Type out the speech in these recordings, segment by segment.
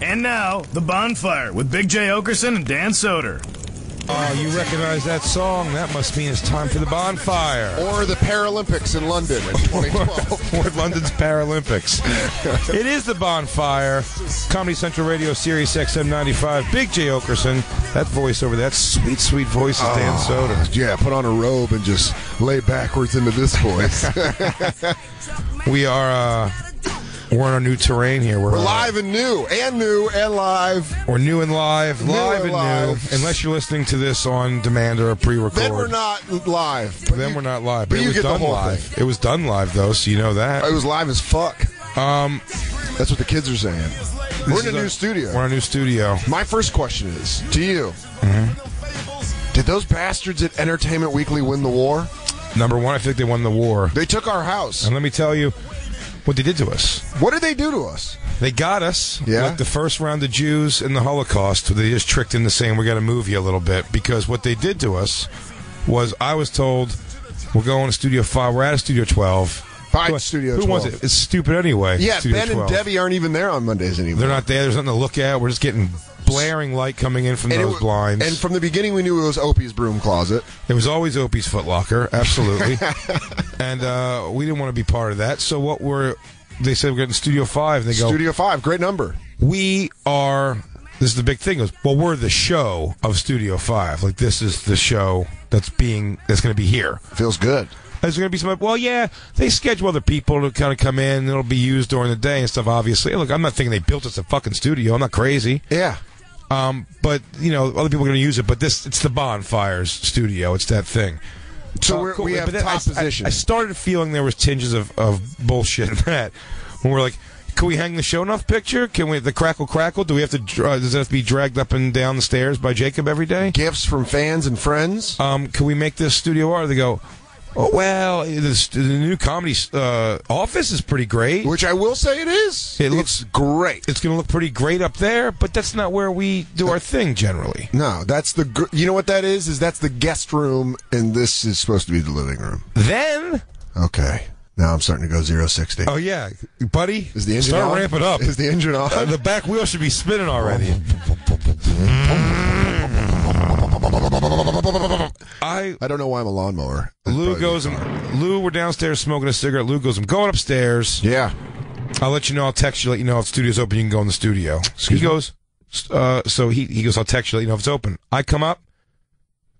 And now, The Bonfire with Big Jay Oakerson and Dan Soder. Oh, you recognize that song? That must mean it's time for the bonfire. Or the Paralympics in London in 2012. or London's Paralympics. it is the bonfire. Comedy Central Radio, Sirius XM 95. Big Jay Oakerson. That voice over there, that sweet, sweet voice is Dan Soder. yeah, put on a robe and just lay backwards into this voice. We are, uh, we're on our new terrain here. We're, We're uh, live and new, and new and live. We're new and live, New live and and, live. new. Unless you're listening to this on demand or a pre-record. Then we're not live. But Then you- we're not live. but But, it you was get the done whole live. thing. It was done live though, so you know that. It was live as fuck. Um, That's what the kids are saying. We're in is a new studio. We're in a new studio. My first question is to you: Mm-hmm. Did those bastards at Entertainment Weekly win the war? Number one, I think they won the war. They took our house. And let me tell you what they did to us. What did they do to us? They got us Yeah? like the first round of Jews in the Holocaust. They just tricked into saying we're going to move you a little bit because what they did to us was I was told we're going to Studio Five. We're at Studio Twelve. Fine, Who- Studio Who was 12. it? It's stupid anyway. Yeah, Studio Ben 12. and Debbie aren't even there on Mondays anymore. They're not there. There's nothing to look at. We're just getting blaring light coming in from And those wa- blinds. And from the beginning, we knew it was Opie's broom closet. It was always Opie's Footlocker, absolutely. and uh, we didn't want to be part of that. So what we're they said we're getting Studio Five. And they go, Studio Five, great number. we are. This is the big thing. Goes well, we're the show of Studio Five. Like this is the show that's being that's going to be here. Feels good. There's going to be some. Well, yeah, they schedule other people to kind of come in. and It'll be used during the day and stuff. Obviously, look, I'm not thinking they built us a fucking studio. I'm not crazy. Yeah. Um, but you know, other people are going to use it. But this, it's the bonfires studio. It's that thing. So Uh, we're, cool. we have But top I, position. I, I started feeling there was tinges of, of bullshit in that when we're like, can we hang the show enough picture? Can we the crackle crackle? Do we have to? Uh, does it have to be dragged up and down the stairs by Jacob every day? Gifts from fans and friends. Um, can we make this studio art? They go. Oh, well, the, the new comedy uh, office is pretty great. which I will say it is. It looks- It's great. It's going to look pretty great up there, but that's not where we do our thing generally. No, that's the. gr- You know what that is? Is that's the guest room, and this is supposed to be the living room. Then, Okay. Now I'm starting to go zero sixty. oh yeah, buddy, Is the engine start on? ramping up. Is the engine off? Uh, the back wheel should be spinning already. I I don't know why I'm a lawnmower. Lou goes. Lou, we're downstairs smoking a cigarette. Lou goes. I'm going upstairs. Yeah. I'll let you know. I'll text you. Let you know if the studio's open. You can go in the studio. he goes. Uh, so he he goes. I'll text you. Let you know if it's open. I come up.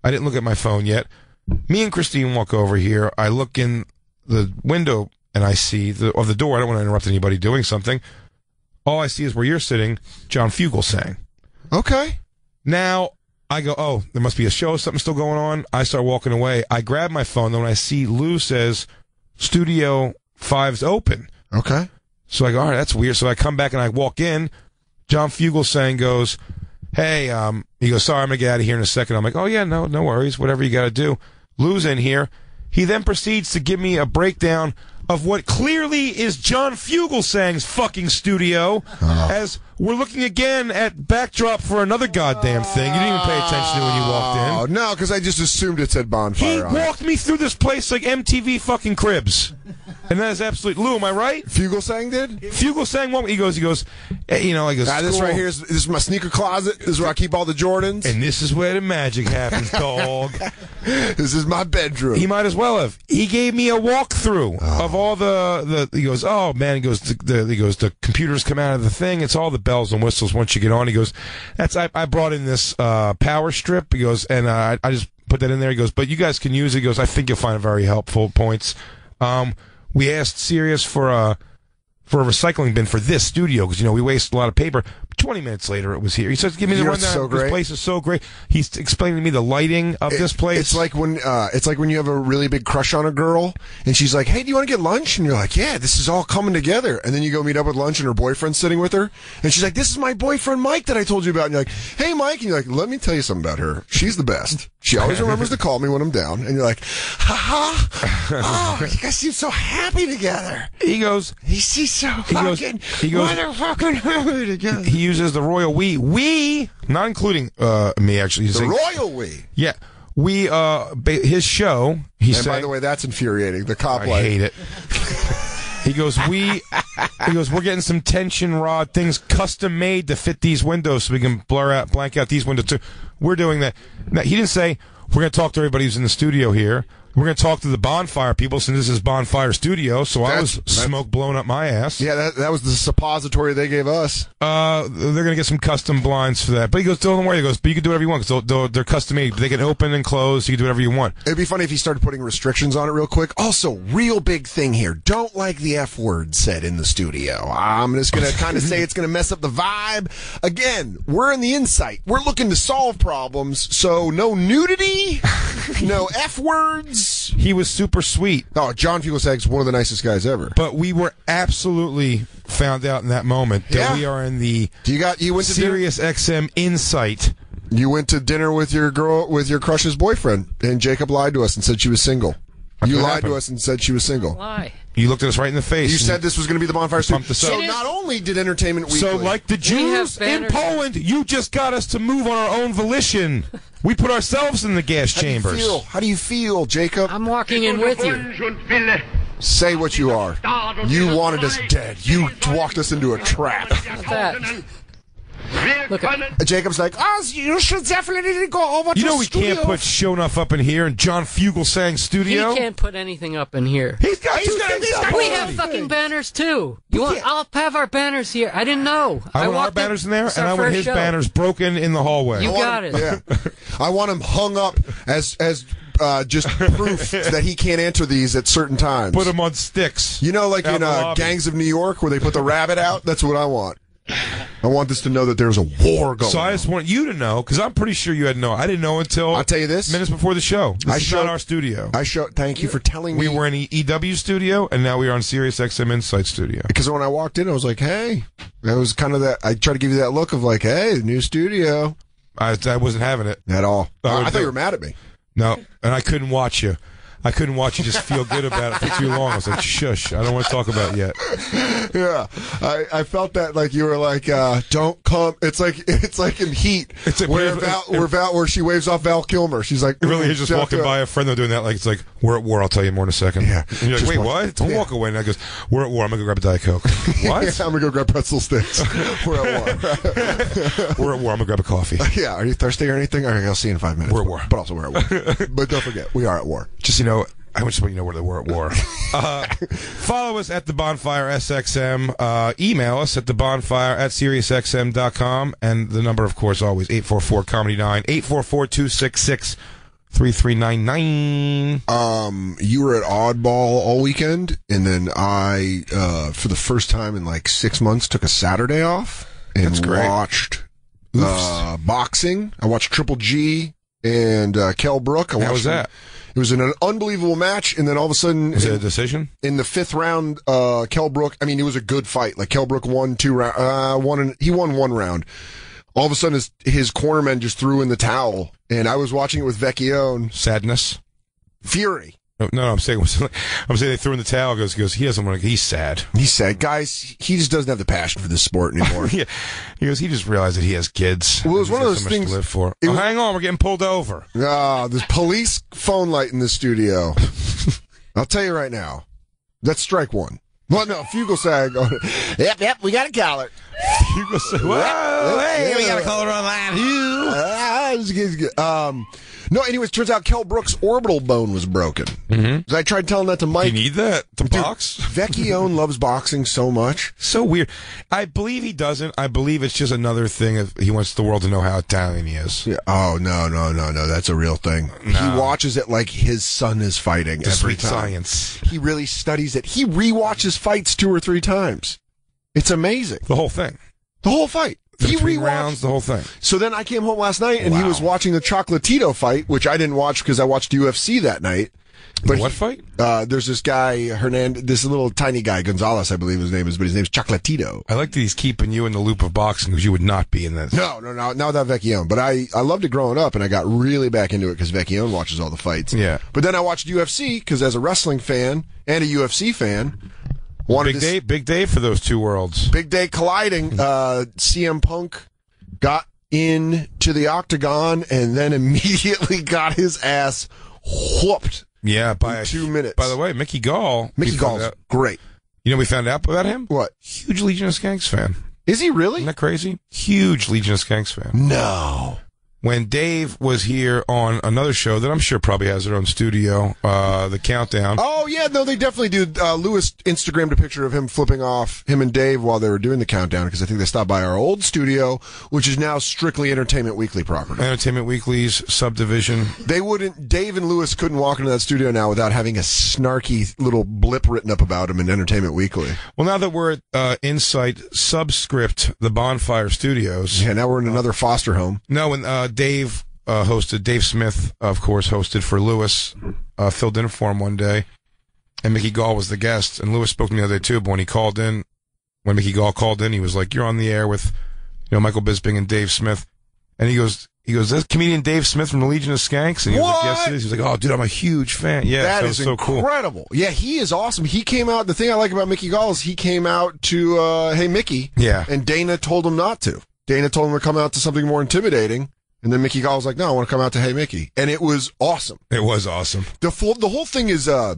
I didn't look at my phone yet. Me and Christine walk over here. I look in the window and I see the of the door. I don't want to interrupt anybody doing something. All I see is where you're sitting. John Fugelsang. Okay. Now I go, oh, there must be a show, something still going on. I start walking away. I grab my phone. Then when I see Lou says Studio Five's open, Okay. so I go, all right, that's weird. So I come back and I walk in. John Fugelsang goes, hey, um, he goes, sorry, I'm gonna get out of here in a second. I'm like, oh yeah, no, no worries, whatever you got to do. Lou's in here. He then proceeds to give me a breakdown of what clearly is John Fugelsang's fucking studio, as we're looking again at backdrop for another goddamn thing. You didn't even pay attention to when you walked in. Oh no, because I just assumed it said He bonfire on it. walked me through this place like MTV fucking Cribs. And that is absolute Lou, am I right? Fugelsang did. Fugelsang one. He goes, he goes, eh, you know, he goes. Ah, this "School." right here is this is my sneaker closet. This is where I keep all the Jordans. And this is where the magic happens, dog. this is my bedroom. he might as well have. He gave me a walkthrough Oh. of all the, the. He goes, oh man. He goes, the, the, he goes, the computers come out of the thing. It's all the bells and whistles once you get on. He goes, that's I, I brought in this uh, power strip. He goes, and uh, I, just put that in there. He goes, but you guys can use it. He goes, I think you'll find it very helpful. Points. Um, we asked Sirius for a for a recycling bin for this studio because you know we waste a lot of paper. Twenty minutes later, it was here. He says, "Give me the You know rundown. so this place is so great." He's explaining to me the lighting of this place. It's like when uh, it's like when you have a really big crush on a girl, and she's like, "Hey, do you want to get lunch?" And you're like, "Yeah, this is all coming together." And then you go meet up with lunch, and her boyfriend's sitting with her, and she's like, "This is my boyfriend Mike that I told you about." And you're like, "Hey, Mike," and you're like, "Let me tell you something about her. She's the best. She always remembers to call me when I'm down." And you're like, "Ha ha! Oh, you guys seem so happy together. he goes. You see so He goes- fucking he goes- motherfucking happy together." He uses the royal we. We, not including uh, me, actually. The saying, royal we. yeah, we. Uh, ba- his show. He And sang. by the way, that's infuriating. The cop I hate it. He goes, we. He goes, we're getting some tension rod things custom made to fit these windows, so we can blur out, blank out these windows too. We're doing that. Now, he didn't say we're going to talk to everybody who's in the studio here. We're going to talk to the bonfire people since this is bonfire studio. So I was smoke blowing up my ass. Yeah, that, that was the suppository they gave us. Uh, they're going to get some custom blinds for that. But he goes, don't worry. He goes, but you can do whatever you want because they're, they're custom made. They can open and close. You can do whatever you want. It'd be funny if he started putting restrictions on it real quick. Also, real big thing here. Don't like the F word said in the studio. I'm just going to kind of say it's going to mess up the vibe. Again, we're in the insight. We're looking to solve problems. So no nudity, no F words. He was super sweet. Oh, John Fugelsang's one of the nicest guys ever. But we were absolutely found out in that moment that Yeah. we are in the You got you went to Sirius XM Insight. you went to dinner with your girl with your crush's boyfriend, and Jacob lied to us and said she was single. You lied happened. to us and said she was single. Why? You looked at us right in the face. You said this was going to be the bonfire studio. pumped us So not only did Entertainment Weekly, So, like the Jews in banners. Poland, you just got us to move on our own volition. We put ourselves in the gas how do you chambers. feel? How do you feel, Jacob? I'm walking in with you. Say what you are. You wanted us dead. You walked us into a trap. What's that? Look at Jacob's like, oh, you should definitely go over You to know we studio. can't put show enough up in here and John Fugelsang sang studio. can't put anything up in here. He's got He's two got- things he's up got- We already. have fucking banners too. You want? I'll have our banners here. I didn't know. I want our banners in there, and I want his show. banners broken in the hallway. You I want got him- it. Yeah. I want him hung up as as uh, just proof that he can't enter these at certain times. Put them on sticks. You know, like in uh. Gangs of New York, where they put the rabbit out. That's what I want. I want this to know that there's a war going. So I on. just want you to know, because I'm pretty sure you had no. I didn't know until I'll tell you this. minutes before the show. This I is showed- not our studio. I show. Thank you for telling we me. We were in E- EW studio, and now we are on Sirius XM Insight studio. because when I walked in, I was like, "Hey," that was kind of that. I tried to give you that look of like, "Hey, new studio." I, I wasn't having it. At all. I I, I thought you were mad at me. No, and I couldn't watch you. I couldn't watch you just feel good about it for too long. I was like, shush, I don't want to talk about it yet. Yeah, I, I felt that like you were like, uh, "Don't come." It's like it's like in Heat, It's a- where Val, where Val, where she waves off Val Kilmer. She's like, It really "Mm, is just walking by a friend though doing that. Like it's like we're at war. I'll tell you more in a second. Yeah. And you're like, wait, walk- what? Don't yeah. walk away. And I goes, we're at war. I'm gonna go grab a diet coke. what? I'm gonna go grab pretzel sticks. We're at war. we're at war. I'm gonna grab a coffee. yeah, are you thirsty or anything? All right, I'll see you in five minutes. We're at war. but also we're at war. but don't forget, we are at war. Just you know, I just want you to know where we're at war. Uh, follow us at the Bonfire SXM. Uh, email us at the Bonfire at SiriusXM.com. And the number, of course, always 844 Comedy 9 844 266 3399. Um, you were at Oddball all weekend, and then I, uh, for the first time in like six months, took a Saturday off and That's great. watched uh, boxing. I watched Triple G and uh, Kell Brook. I How was that? It was an unbelievable match, and then all of a sudden, Is it a decision? in the fifth round, uh, Kell Brook. I mean, it was a good fight. Like Kell Brook won two round, uh, one. He won one round. All of a sudden, his his cornerman just threw in the towel, and I was watching it with Vecchione. Sadness? Fury. No, no, I'm saying, I'm saying they threw in the towel. Goes, goes. He doesn't want to. He's sad. He's sad, "Guys, he just doesn't have the passion for this sport anymore." Yeah, he goes. He just realized that he has kids. Well, it was one of those so much things- to live for. oh, was- hang on, we're getting pulled over. Ah, there's police phone light in the studio. I'll tell you right now. That's strike one. Well, no, Fugelsang. yep, yep, we got a collar. You go say, "Whoa, hey, we got a Yeah. caller online." Who? Ah, it's good. Um, no, anyways, turns out Kell Brook's orbital bone was broken. Mm-hmm. I tried telling that to Mike. You need that to box. Vecchione loves boxing so much. So weird. I believe he doesn't. I believe it's just another thing. Of he wants the world to know how Italian he is. Yeah. Oh no, no, no, no. That's a real thing. He watches it like his son is fighting The every time. science. He really studies it. He rewatches fights two or three times. It's amazing. The whole thing. The whole fight. He rewatched. rounds. The whole thing. So then I came home last night and he was watching the Chocolatito fight, which I didn't watch because I watched UFC that night. But But what he- fight? Uh, there's this guy Hernandez, this little tiny guy Gonzalez, I believe his name is, but his name's Chocolatito. I like that he's keeping you in the loop of boxing because you would not be in this. No, no, no, not that Vecchione. But I, I loved it growing up, and I got really back into it because Vecchione watches all the fights. Yeah. But then I watched UFC because as a wrestling fan and a UFC fan, wanted Big day. Big day for those two worlds. big day colliding. Uh, CM Punk got into the octagon and then immediately got his ass whooped. Yeah, by two minutes. By the way, Mickey Gall. Mickey Gall's out- great. You know, we found out about him. What? Huge Legion of Skanks fan. Is he really? Isn't that crazy? Huge Legion of Skanks fan. No. When Dave was here on another show that I'm sure probably has their own studio, uh, the Countdown. Oh yeah, no, they definitely do. Uh, Lewis Instagrammed a picture of him flipping off him and Dave while they were doing the countdown because I think they stopped by our old studio, which is now strictly Entertainment Weekly property. Entertainment Weekly's subdivision. They wouldn't. Dave and Lewis couldn't walk into that studio now without having a snarky little blip written up about him in Entertainment Weekly. Well, now that we're at uh, Insight Subscript, the Bonfire Studios. Yeah, now we're in another foster home. No, and uh, Dave uh, hosted. Dave Smith, of course, hosted for Lewis. Uh, filled in for him one day, and Mickey Gall was the guest. And Lewis spoke to me the other day too. But when he called in, when Mickey Gall called in, he was like, "You're on the air with, you know, Michael Bisping and Dave Smith," and he goes. He goes, that's comedian Dave Smith from the Legion of Skanks. And he was like, yes, What? it is. He was like, oh, dude, I'm a huge fan. Yeah, That so is so cool. incredible. Yeah, he is awesome. He came out. The thing I like about Mickey Gall is he came out to uh, Hey Mickey. Yeah. And Dana told him not to. Dana told him to come out to something more intimidating. And then Mickey Gall was like, "No, I want to come out to Hey Mickey," and it was awesome. It was awesome. The full, the whole thing is, uh,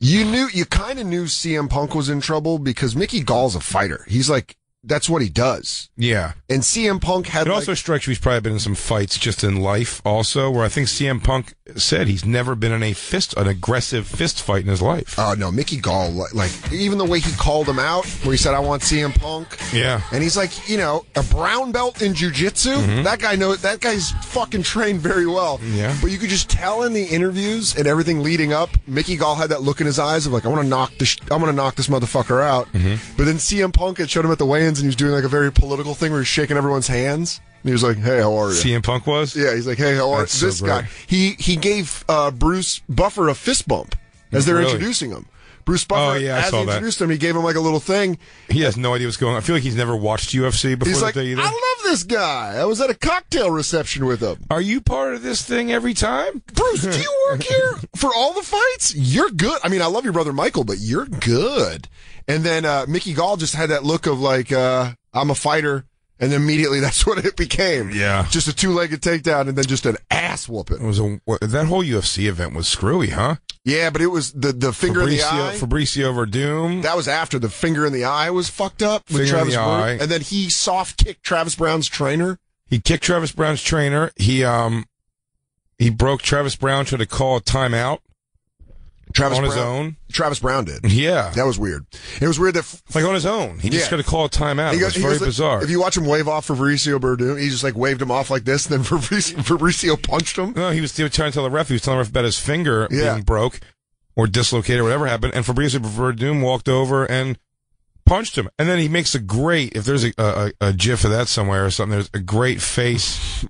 you knew, you kind of knew CM Punk was in trouble because Mickey Gall's a fighter. He's like, that's what he does. Yeah. And CM Punk had It like, also strikes me he's probably been in some fights just in life also, where I think CM Punk said he's never been in a fist, an aggressive fist fight in his life. Oh no, Mickey Gall, like, like even the way he called him out, where he said, "I want CM Punk," Yeah. and he's like, you know, a brown belt in jujitsu. That guy knows. That guy's fucking trained very well. Mm-hmm. Yeah. But you could just tell in the interviews and everything leading up, Mickey Gall had that look in his eyes of like, "I want to knock this. I'm going to knock this motherfucker out." Mm-hmm. But then CM Punk had showed him at the weigh-ins, and he was doing like a very political thing where he's shaking everyone's hands. And he was like, "Hey, how are you?" CM Punk was? Yeah, he's like, hey, how are That's so this great. guy? He he gave uh, Bruce Buffer a fist bump as they're Really? introducing him. Bruce Buffer, Oh, yeah, I as he that. introduced him, he gave him like a little thing. He has no idea what's going on. I feel like he's never watched UFC before He's like. I love this guy. I was at a cocktail reception with him. Are you part of this thing every time? Bruce, do you work here for all the fights? You're good. I mean, I love your brother Michael, but you're good. And then uh, Mickey Gall just had that look of like, uh, I'm a fighter. And immediately that's what it became. Yeah. Just a two legged takedown and then just an ass whooping. It was a that whole UFC event was screwy, huh? Yeah, but it was the, the finger in the eye. Fabricio, Fabricio Werdum. That was after the finger in the eye was fucked up with Finger in Travis the Brown, eye. and then he soft kicked Travis Browne's trainer. He kicked Travis Browne's trainer. He um he broke Travis Browne tried to call a timeout Travis on Brown, his own. Travis Browne did. Yeah. That was weird. It was weird that f- like on his own. He just got to call a timeout. he It was he very goes bizarre. If you watch him wave off Fabricio Werdum, he just like waved him off like this, and then Fabricio, Fabricio punched him. No, he was still trying to tell the ref. He was telling the ref about his finger Yeah. being broke or dislocated, or whatever happened. And Fabricio Werdum walked over and punched him. And then he makes a great. If there's a, a, a gif of that somewhere or something, there's a great face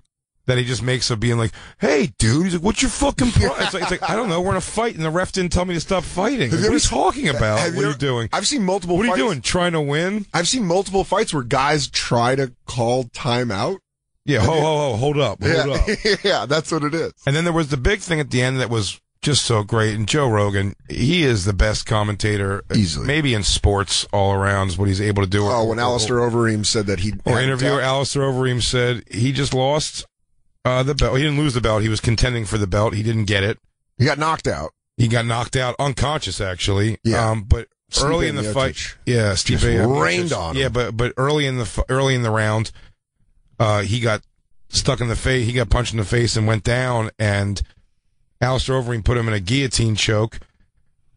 that he just makes of being like, "Hey, dude," he's like, "What's your fucking problem?" It's like, it's like I don't know. We're in a fight, and the ref didn't tell me to stop fighting. Like, what are you talking about? What are you doing? I've seen multiple. What are you doing? Trying to win? I've seen multiple fights where guys try to call timeout. Yeah. Ho ho ho! Hold up! Hold Yeah, up! yeah, that's what it is. And then there was the big thing at the end that was just so great. And Joe Rogan, he is the best commentator, uh, Easily. maybe in sports all around, is what he's able to do. Oh, when Or- Alistair Overeem said that he or interviewer Alistair Overeem said he just lost uh, the belt. He didn't lose the belt. He was contending for the belt. He didn't get it. he got knocked out. He got knocked out, unconscious actually. Yeah. Um, but Stipe early in the fight, yeah, Steve Just rained on him. Yeah, but but early in the early in the round, uh, he got stuck in the face. He got punched in the face and went down. And Alistair Overeem put him in a guillotine choke.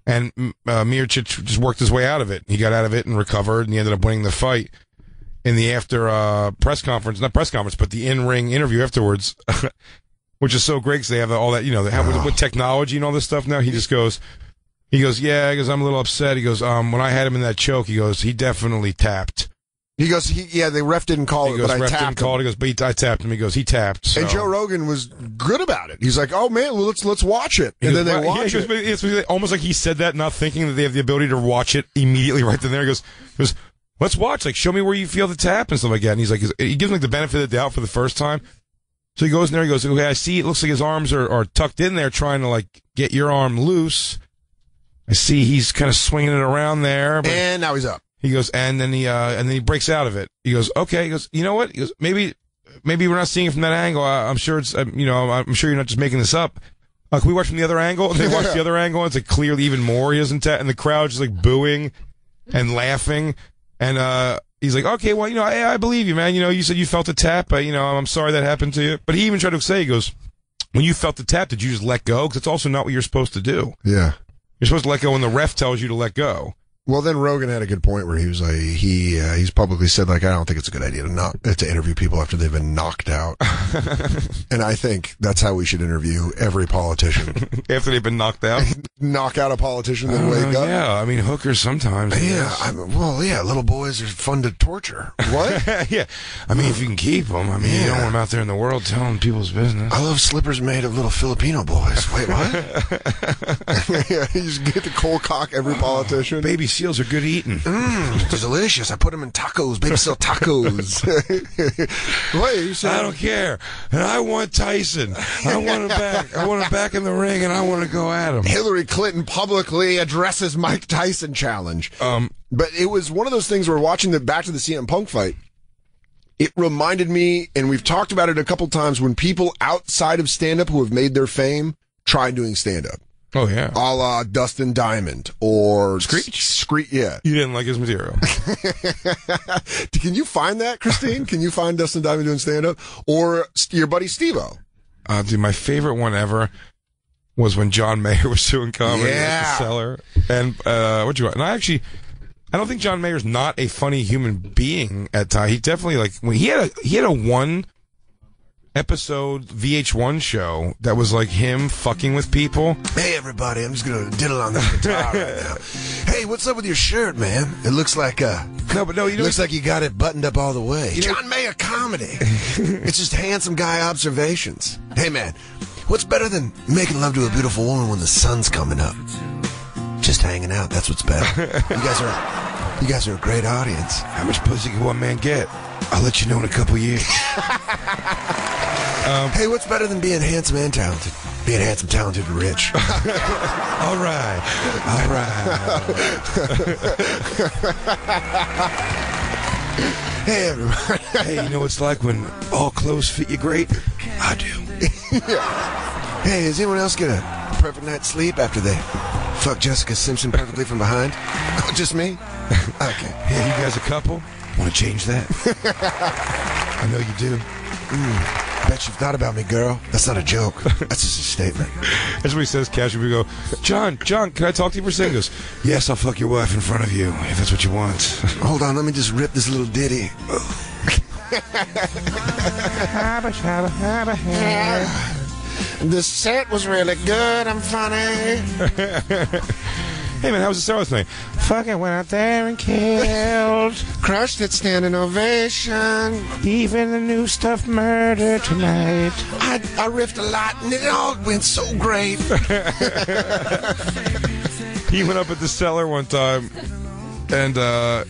And mm, uh, Miocic just worked his way out of it. He got out of it and recovered, and he ended up winning the fight. In the after uh, press conference, not press conference, but the in ring interview afterwards, which is so great because they have all that, you know, they have with, with technology and all this stuff now. He just goes, he goes, yeah, he goes, I'm a little upset. He goes, um, when I had him in that choke, he goes, he definitely tapped. He goes, he, yeah, the ref didn't call He it, goes, but I tapped him. He goes, but he, I tapped him. He goes, he tapped. So. And Joe Rogan was good about it. He's like, "Oh man, well, let's let's watch it." And goes, then they "Well," watch goes, it. It's it's almost like he said that, not thinking that they have the ability to watch it immediately right then there. He goes, he goes, let's watch. Like, show me where you feel the tap and stuff like that. And he's like, he gives him like the benefit of the doubt for the first time. So he goes in there. He goes, okay, I see. It looks like his arms are, are tucked in there, trying to like get your arm loose. I see he's kind of swinging it around there. But And now he's up. he goes, and then he, uh, and then he breaks out of it. He goes, okay. He goes, you know what? He goes, maybe, maybe we're not seeing it from that angle. I, I'm sure it's, um, you know, I'm sure you're not just making this up. Uh, can we watch from the other angle? And they watch the other angle, and it's like clearly even more he doesn't tap, and the crowd's just like booing. and laughing. And uh, he's like, okay, well, you know, I, I believe you, man. You know, you said you felt a tap. But, you know, I'm sorry that happened to you. But he even tried to say, he goes, when you felt the tap, did you just let go? Because it's also not what you're supposed to do. Yeah. You're supposed to let go when the ref tells you to let go. Well, then Rogan had a good point where he was like, he uh, he's publicly said like, I don't think it's a good idea to not to interview people after they've been knocked out, and I think that's how we should interview every politician. After they've been knocked out. Knock out a politician, then Uh, wake up. yeah, I mean, hookers sometimes. Yeah, guess. I'm, well, yeah, little boys are fun to torture. What? yeah. I mean, if you can keep them, I mean, you don't want them out there in the world telling people's business. I love slippers made of little Filipino boys. Wait, what? yeah, you just get to cold cock every politician. Baby seals are good eating. Mmm, they're delicious. I put them in tacos. Baby sell tacos. Wait, you said I don't care. And I want Tyson. I want him back. I want him back in the ring, and I want to go at him. Hillary Clinton publicly addresses Mike Tyson challenge. Um, But it was one of those things where watching the back to the CM Punk fight, it reminded me, and we've talked about it a couple times, when people outside of stand up who have made their fame try doing stand up. Oh yeah. A la Dustin Diamond or Screech? Screech, yeah. You didn't like his material. Can you find that, Christine? Can you find Dustin Diamond doing stand up? Or your buddy Steve-O? Uh, dude, my favorite one ever was when John Mayer was doing comedy at Yeah. the cellar. And uh, what you want? And I actually, I don't think John Mayer's not a funny human being at times. He definitely like when he had a he had a one episode VH1 show that was like him fucking with people. Hey, everybody, I'm just going to diddle on that guitar right now. Hey, what's up with your shirt, man? It looks like, uh, No, but no, you know, looks like you got it buttoned up all the way. know- John Mayer comedy. it's just handsome guy observations. Hey, man, what's better than making love to a beautiful woman when the sun's coming up? Just hanging out. That's what's better. you guys are, you guys are a great audience. how much pussy can one man get? I'll let you know in a couple years. Um, hey, what's better than being handsome and talented? Being handsome, talented, and rich. All right, all right. hey, everybody. hey, you know what it's like when all clothes fit you great? I do. Hey, is anyone else get a perfect night's sleep after they fuck Jessica Simpson perfectly from behind? Just me? Okay. Hey, you guys a couple? Want to change that? I know you do. Mm, Ooh, Bet you've thought about me, girl. That's not a joke. That's just a statement. That's what he says casually. We go, John, John, can I talk to you for a second? He goes, Yes, I'll fuck your wife in front of you if that's what you want. Hold on, let me just rip this little ditty. The set was really good. I'm funny. Hey man, how was the star night? Fucking went out there and killed. Crushed it, standing ovation. Even the new stuff murder tonight. I, I riffed a lot, and it all went so great. He went up at the cellar one time, and uh,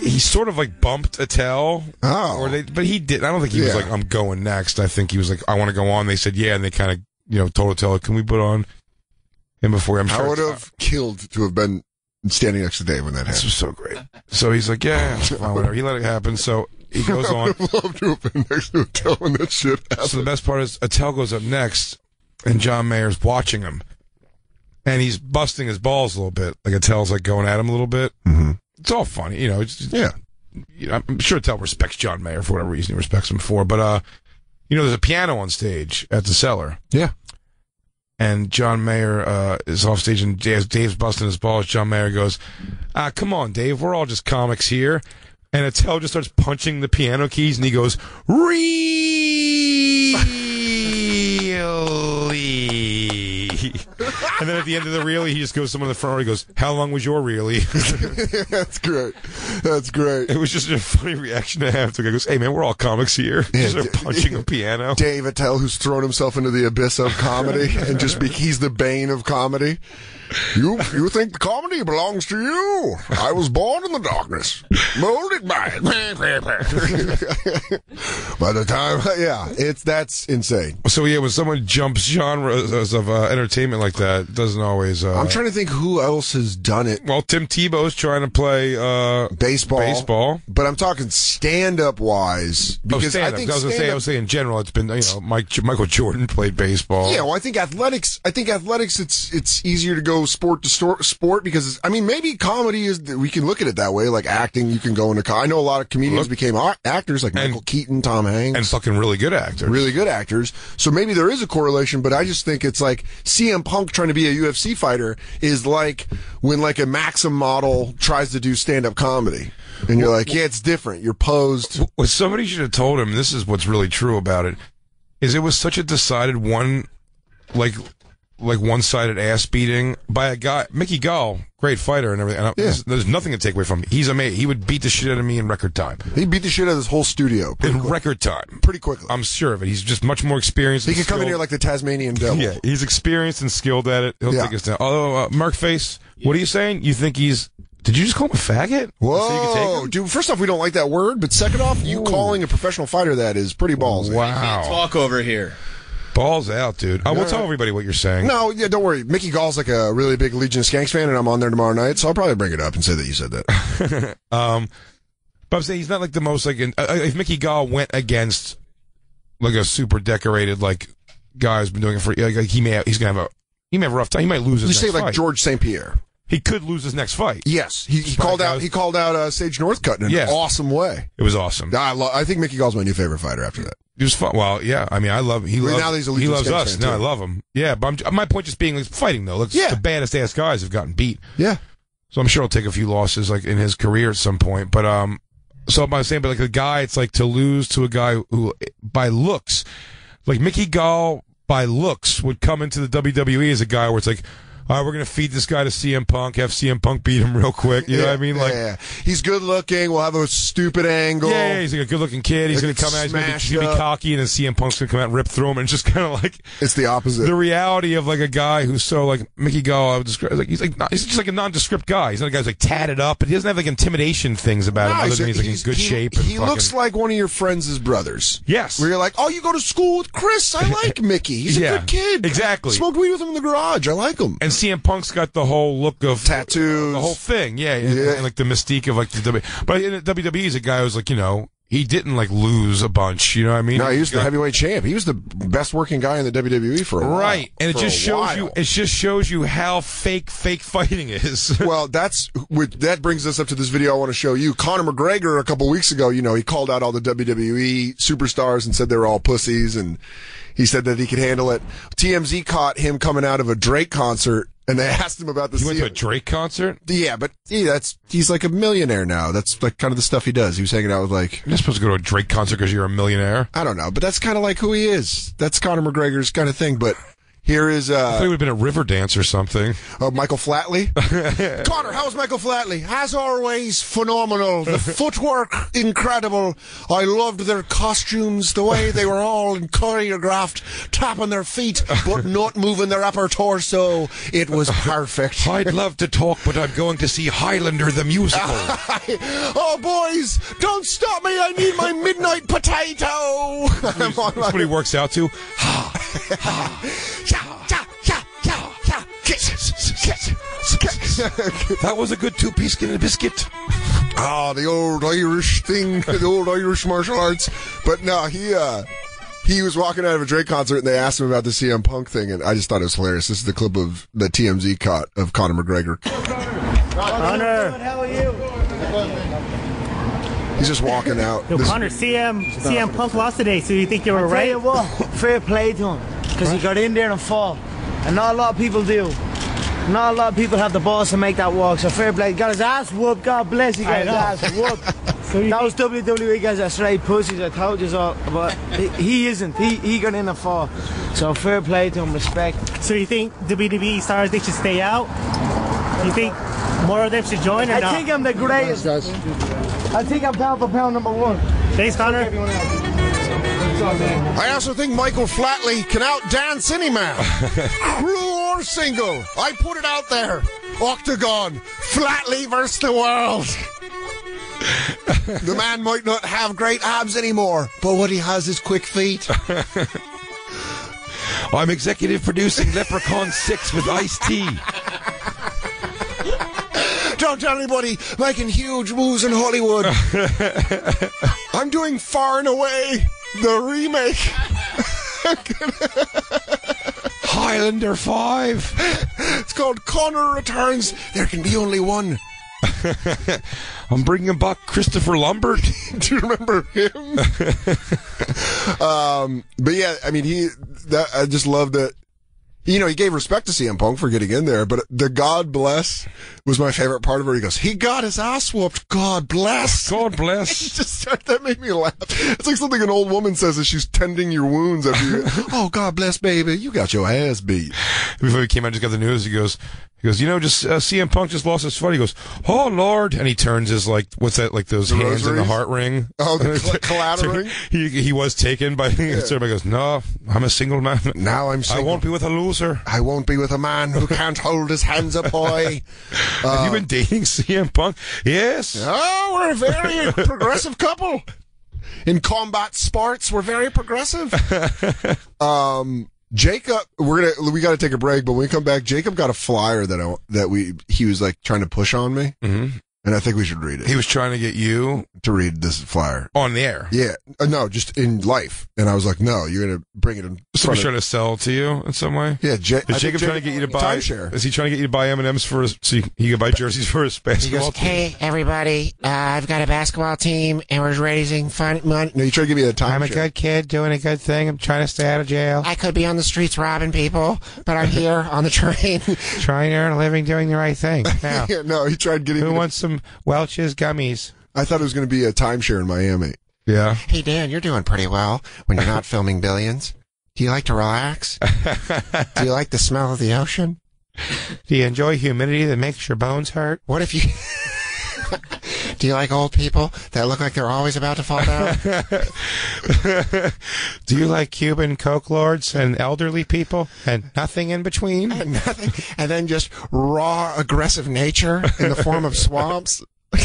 he sort of like bumped Attell. Oh. or they, but he did. I don't think he was like, "I'm going next." I think he was like, "I want to go on." They said, "Yeah," and they kind of, you know, told Attell, "Can we put on him before?" I'm sure I would have killed to have been standing next to Dave when that happened. This was so great. So he's like, "Yeah, yeah, fine, whatever." He let it happen. So he goes on. I would love to have been next to Attell when that shit happened. So the best part is Attell goes up next, and John Mayer's watching him, and he's busting his balls a little bit. Like Attell's like going at him a little bit. Mm-hmm. It's all funny, you know. Just, Yeah. you know, I'm sure Attell respects John Mayer for whatever reason he respects him for. But uh, you know, there's a piano on stage at the cellar, Yeah. And John Mayer uh, is off stage, and Dave's, busting his balls. John Mayer goes, "Ah, come on, Dave. We're all just comics here." And Attell just starts punching the piano keys, and he goes, "Really?" and then at the end of the really, he just goes to someone in the front row. He goes, "How long was your really?" That's great. That's great. it was just a funny reaction to have. To he goes, "Hey man, we're all comics here." Yeah, just d- punching a piano. Dave Attell, who's thrown himself into the abyss of comedy and just be, he's the bane of comedy. You you think the comedy belongs to you? I was born in the darkness, molded by it. by the time, yeah, it's that's insane. So yeah, when someone jumps genres of uh, entertainment like that, doesn't always. Uh, I'm trying to think who else has done it. well, Tim Tebow's trying to play uh, Baseball, Baseball. but I'm talking stand up wise Oh, because I stand-up. think I was gonna say, I stand-up- was saying in general, it's been you know, Mike Michael Jordan played baseball. Yeah, well, I think athletics. I think athletics. It's it's easier to go go sport to stor- sport because I mean maybe comedy is we can look at it that way. Like acting, you can go into. Co- I know a lot of comedians Look- became actors, like Michael Keaton, Tom Hanks, and fucking really good actors. really good actors. So maybe there is a correlation, but I just think it's like CM Punk trying to be a UFC fighter is like when like a Maxim model tries to do stand up comedy. And you're like, yeah, it's different. You're posed. What somebody should have told him, this is what's really true about it, is it was such a decided one, like, like one-sided ass beating by a guy, Mickey Gall, great fighter and everything. And I- Yeah. there's, there's nothing to take away from him. He's amazing. He would beat the shit out of me in record time. He beat the shit out of this whole studio In quick, record time. pretty quickly. I'm sure of it. He's just much more experienced. he and could come in here like the Tasmanian devil. Yeah, he's experienced and skilled at it. He'll Yeah. take us down. Although, uh, Mark Face, what are you saying? You think he's? Did you just call him a faggot? Whoa, So you can take him? dude! First off, we don't like that word, but second off, you calling a professional fighter that is pretty ballsy. Wow, Talk over here. Balls out, dude. I will tell everybody what you're saying. No, yeah, don't worry. Mickey Gall's like a really big Legion of Skanks fan, and I'm on there tomorrow night, so I'll probably bring it up and say that you said that. Um, but I'm saying he's not like the most like. An, uh, if Mickey Gall went against like a super decorated like guy who's been doing it for like, like he may have, he's gonna have a he may have a rough time. He might lose his you next say like fight. George St. Pierre. He could lose his next fight. Yes, he, he called out. He called out uh, Sage Northcutt in an Yeah. awesome way. It was awesome. I, lo- I think Mickey Gall's my new favorite fighter after that. It was fun. Well, yeah. I mean, I love he Well, loves now that he's a he loves us. No, I love him. Yeah, but I'm, my point just being like fighting though. Like Yeah. the baddest ass guys have gotten beat. Yeah, So I'm sure he'll take a few losses like in his career at some point. But um, so I'm saying, but like a guy, it's like to lose to a guy who by looks, like Mickey Gall by looks would come into the WWE as a guy where it's like, all right, we're gonna feed this guy to CM Punk, have CM Punk beat him real quick. You know what I mean? Like. yeah, he's good looking. We'll have a stupid angle. Yeah, yeah, he's like a good-looking kid. He's Like, gonna come out. He's he's gonna be cocky, and then CM Punk's gonna come out and rip through him, and just kind of like it's the opposite. the reality of like a guy who's so like Mickey Gall. I would describe like he's like not, he's just like a nondescript guy. He's not a guy who's like tatted up, but he doesn't have like intimidation things about him. Other he's- than he's like in good he- shape. And he fucking, looks like one of your friends' brothers. Yes. Where you're like, oh, you go to school with Chris. I like Mickey. He's a good kid. exactly. Smoked weed with him in the garage. I like him. and CM Punk's got the whole look of Tattoos. the whole thing. Yeah, Yeah. and, like the mystique of like the W. But in WWE, he's a guy who's like you know he didn't like lose a bunch. You know what I mean? No, he was the heavyweight champ. He was the best working guy in the WWE for a while. Right, and it just shows while. you. It just shows you how fake fake fighting is. well, that's that brings us up to this video I want to show you. Conor McGregor a couple weeks ago, you know, he called out all the WWE superstars and said they were all pussies, and he said that he could handle it. TMZ caught him coming out of a Drake concert, and they asked him about the. he went to a Drake concert. yeah, but yeah, that's he's like a millionaire now. That's like kind of the stuff he does. He was hanging out with like You're not supposed to go to a Drake concert because you're a millionaire. I don't know, but that's kind of like who he is. That's Conor McGregor's kind of thing. But here is I uh, thought he would have been a river dance or something. Uh, Michael Flatley. Connor, how's Michael Flatley? As always, phenomenal. The footwork, incredible. I loved their costumes, the way they were all choreographed, tapping their feet, but not moving their upper torso. It was perfect. I'd love to talk, but I'm going to see Highlander the musical. oh, boys, don't stop me. I need my midnight potato. That's what he works out to. That was a good two-piece skin and biscuit. Ah, the old Irish thing, the old Irish martial arts. But no, he uh he was walking out of a Drake concert and they asked him about the CM Punk thing, and I just thought it was hilarious. This is the clip of the TMZ caught of Conor McGregor. Connor, How are you? He's just walking out. yo, This- Connor, CM, CM Punk lost today, so you think you were Tell right? you what, fair play to him, because he got in there and fought, and not a lot of people do. Not a lot of people have the balls to make that walk, so fair play. Got his ass whooped, God bless he got I his know. ass whooped. So you that was WWE guys are straight pussies, I told you so, but he, he isn't. He, he got in and fought. So fair play to him, respect. So you think WWE stars they should stay out? You think more of them should join or I not? think I'm the greatest. I think I'm pound for pound number one. Thanks, Connor. I also think Michael Flatley can outdance any man, crew or single. I put it out there. Octagon, Flatley versus the world. the man might not have great abs anymore, but what he has is quick feet. I'm executive producing Leprechaun 6 with Ice-T. Don't tell anybody making huge moves in Hollywood. I'm doing Far and Away, the remake. Highlander 5. It's called Connor Returns. There can be only one. I'm bringing back Christopher Lambert. Do you remember him? um, but yeah, I mean, he. That I just love that. You know, he gave respect to CM Punk for getting in there, but the God bless was my favorite part of it. He goes, "He got his ass whooped. God bless." God bless. just that made me laugh. It's like something an old woman says as she's tending your wounds after you. oh, God bless, baby, you got your ass beat. Before he came out, just got the news. He goes, he goes, you know, just uh, CM Punk just lost his fight. He goes, oh Lord, and he turns his like, what's that? Like those The hands in the heart ring. Oh, the cl- collateral ring? He he was taken by. Somebody goes, no, I'm a single man. Now I'm Single. I won't be with a loser. I won't be with a man who can't hold his hands up high. Have you been dating CM Punk? Yes. Oh, we're a very progressive couple. In combat sports, we're very progressive. um, Jacob, we're gonna we got to take a break, but when we come back, Jacob got a flyer that I, that we he was like trying to push on me, Mhm. And I think we should read it He was trying to get you to read this flyer. on the air. Yeah, uh, no, just in life, and I was like, no, you're gonna bring it in front Somebody's of. trying to sell to you in some way. Yeah, Ja- I Is think Jacob trying to get you to buy? timeshare? Is he trying to get you to buy M and M's for his, so you, he can buy jerseys for his He basketball goes, team? hey, everybody, uh, I've got a basketball team and we're raising fun money. No, you try to give me a timeshare. I'm a good kid doing a good thing. I'm trying to stay out of jail. I could be on the streets robbing people, but I'm here on the train trying to earn a living doing the right thing. Now, Yeah, no, he tried getting. who me to- wants some Welch's gummies? I thought it was going to be a timeshare in Miami. Yeah. Hey, Dan, you're doing pretty well when you're not filming billions. Do you like to relax? Do you like the smell of the ocean? Do you enjoy humidity that makes your bones hurt? What if you. Do you like old people that look like they're always about to fall down? Do you like Cuban coke lords and elderly people and nothing in between? And nothing, and then just raw aggressive nature in the form of swamps.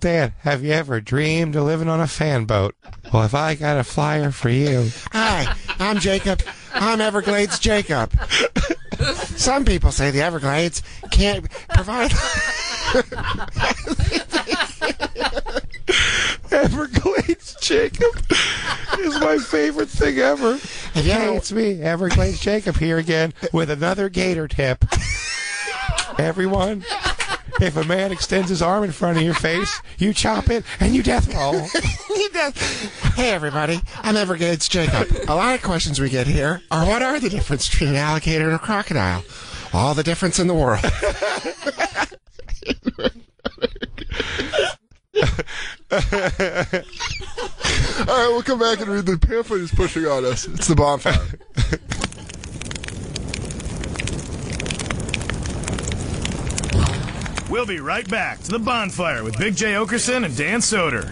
Dan, have you ever dreamed of living on a fan boat? Well, if I got a flyer for you. Hi, I'm Jacob. I'm Everglades Jacob. Some people say the Everglades can't provide. Everglades Jacob is my favorite thing ever. Hey, it's me, Everglades Jacob, here again with another gator tip. Everyone, if a man extends his arm in front of your face, you chop it and you death roll. hey, everybody, I'm Everglades Jacob. A lot of questions we get here are what are the difference between an alligator and a crocodile? All the difference in the world. All right, we'll come back and read the pamphlet he's pushing on us. It's the bonfire. We'll be right back to the bonfire with Big Jay Oakerson and Dan Soder.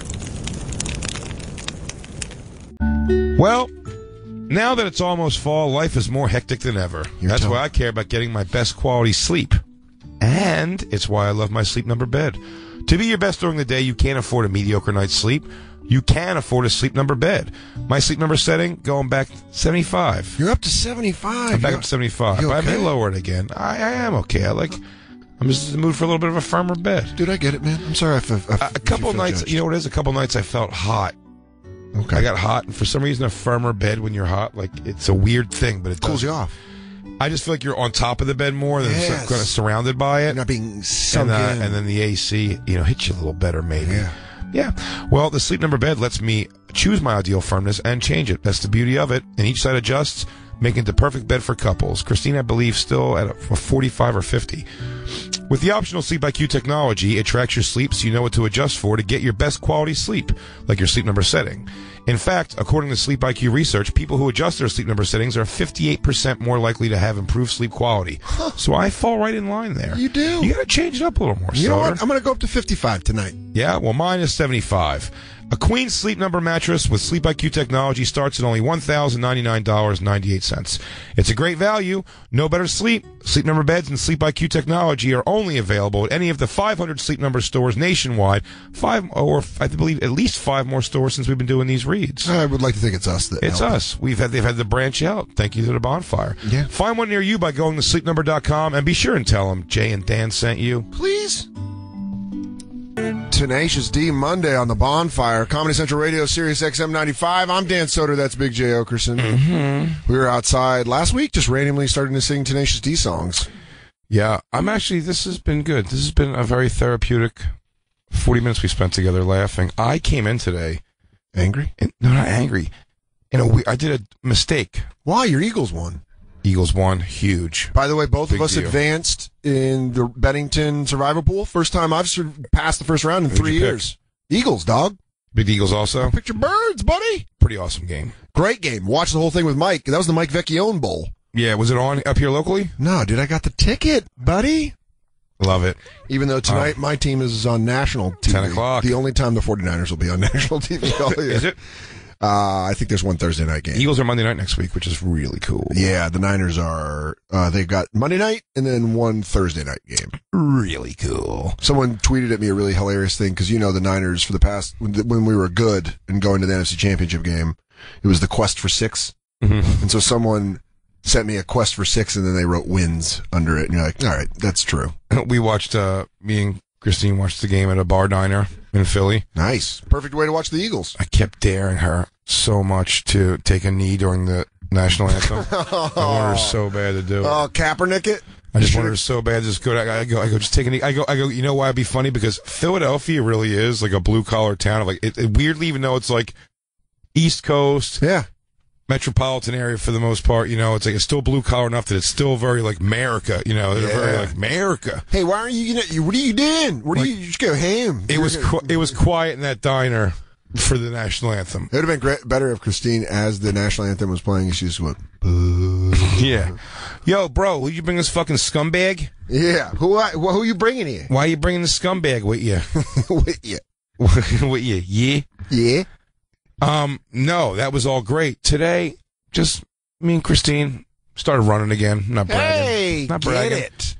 Well, now that it's almost fall, life is more hectic than ever. That's why I care about getting my best quality sleep. And it's why I love my sleep number bed. To be your best during the day, you can't afford a mediocre night's sleep. You can afford a sleep number bed. My sleep number setting going back 75. You're up to 75. I'm back You're- up to 75. you I may lower it again. I, I am okay. I like. I'm just in the mood for a little bit of a firmer bed. Dude, I get it, man. I'm sorry if, if, if A, a couple nights, you know what it is? A couple nights I felt hot. okay. I got hot, and for some reason, a firmer bed when you're hot, like it's a weird thing, but it cools does. you off. I just feel like you're on top of the bed more than Yes. kind of surrounded by it. You're not being sunk and, uh, and then the AC, you know, hits you a little better, maybe. Yeah. Yeah. Well, the sleep number bed lets me choose my ideal firmness and change it. That's the beauty of it. And each side adjusts, making it the perfect bed for couples. Christine, I believe, still at a, a 45 or 50. With the optional Sleep IQ technology, it tracks your sleep so you know what to adjust for to get your best quality sleep, like your sleep number setting. In fact, according to Sleep IQ research, people who adjust their sleep number settings are 58% more likely to have improved sleep quality. So I fall right in line there. You do. You gotta change it up a little more, You know what? I'm going to go up to 55 tonight. Yeah, well, mine is 75. A queen sleep number mattress with Sleep IQ technology starts at only $1,099.98. It's a great value. No better sleep. Sleep number beds and Sleep IQ technology are only available at any of the 500 sleep number stores nationwide. Five, or I believe at least five more stores since we've been doing these I would like to think it's us that It's helped. us. We've had they've had to branch out. Thank you to the bonfire. Yeah. Find one near you by going to sleepnumber.com and be sure and tell them Jay and Dan sent you. Please. Tenacious D Monday on the Bonfire, Comedy Central Radio, Sirius XM 95. I'm Dan Soder. That's Big Jay Oakerson. Mm-hmm. We were outside last week just randomly starting to sing Tenacious D songs. Yeah, I'm actually. This has been good. This has been a very therapeutic 40 minutes we spent together laughing. I came in today. Angry? And, no, not angry. In a we- I did a mistake. Why? Your Eagles won. Eagles won. Huge. By the way, both Big of us deal. advanced in the Bennington Survivor Pool. First time I've passed the first round in Who'd three you pick? years. Eagles, dog. Big Eagles also. Pick your birds, buddy. Pretty awesome game. Great game. Watch the whole thing with Mike. That was the Mike Vecchione Bowl. Yeah, was it on up here locally? No, dude, I got the ticket, buddy. Love it. Even though tonight my team is on national TV. 10 o'clock. The only time the 49ers will be on national TV all year. Is it? Uh, I think there's one Thursday night game. Eagles are Monday night next week, which is really cool. Yeah, the Niners are, uh, they've got Monday night and then one Thursday night game. Really cool. Someone tweeted at me a really hilarious thing because you know the Niners for the past, when we were good and going to the NFC Championship game, it was the quest for 6 Mhm. And so someone sent me a quest for six and then they wrote wins under it. And you're like, all right, that's true. We watched, uh, me and Christine watched the game at a bar diner in Philly. Nice. Perfect way to watch the Eagles. I kept daring her so much to take a knee during the national anthem. I wanted her so bad to do it. Oh, Kaepernick it? I just wanted her so bad to just go. I, I go. I go. Just take a knee. I go. I go. You know why it'd be funny? Because Philadelphia really is like a blue collar town. Like it, it weirdly, even though it's like East Coast Yeah. Metropolitan area for the most part, you know, it's like it's still blue collar enough that it's still very like America. You know, they're very like America. Hey, why aren't you, you, know, what are you doing? What are you, you just go ham. It was qu- it was quiet in that diner for the national anthem. It would have been great, better if Christine, as the national anthem was playing, she just went, Yeah. Yo, bro, will you bring this fucking scumbag? yeah. Who, I, who you bringing here? Why are you bringing the scumbag with you? With you. with you? Yeah. Yeah. Um, no, that was all great. Today, just me and Christine started running again. Not bragging. Hey, Not get it.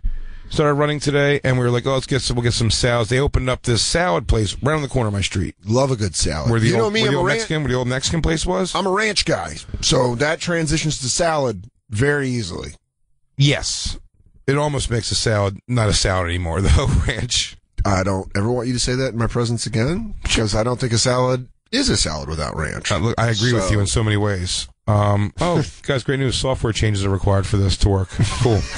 Started running today, and we were like, "Oh, let's get some. We'll get some salads." They opened up this salad place right on the corner of my street, Love a good salad. where the you old, know me, where I'm the old ran- Mexican, where the old Mexican place was. I'm a ranch guy. So that transitions to salad very easily. yes, it almost makes a salad not a salad anymore, though. Ranch. I don't ever want you to say that in my presence again because I don't think a salad is a salad without ranch. Uh, look, I agree with you in so many ways. Um, oh, guys, great news! Software changes are required for this to work. Cool.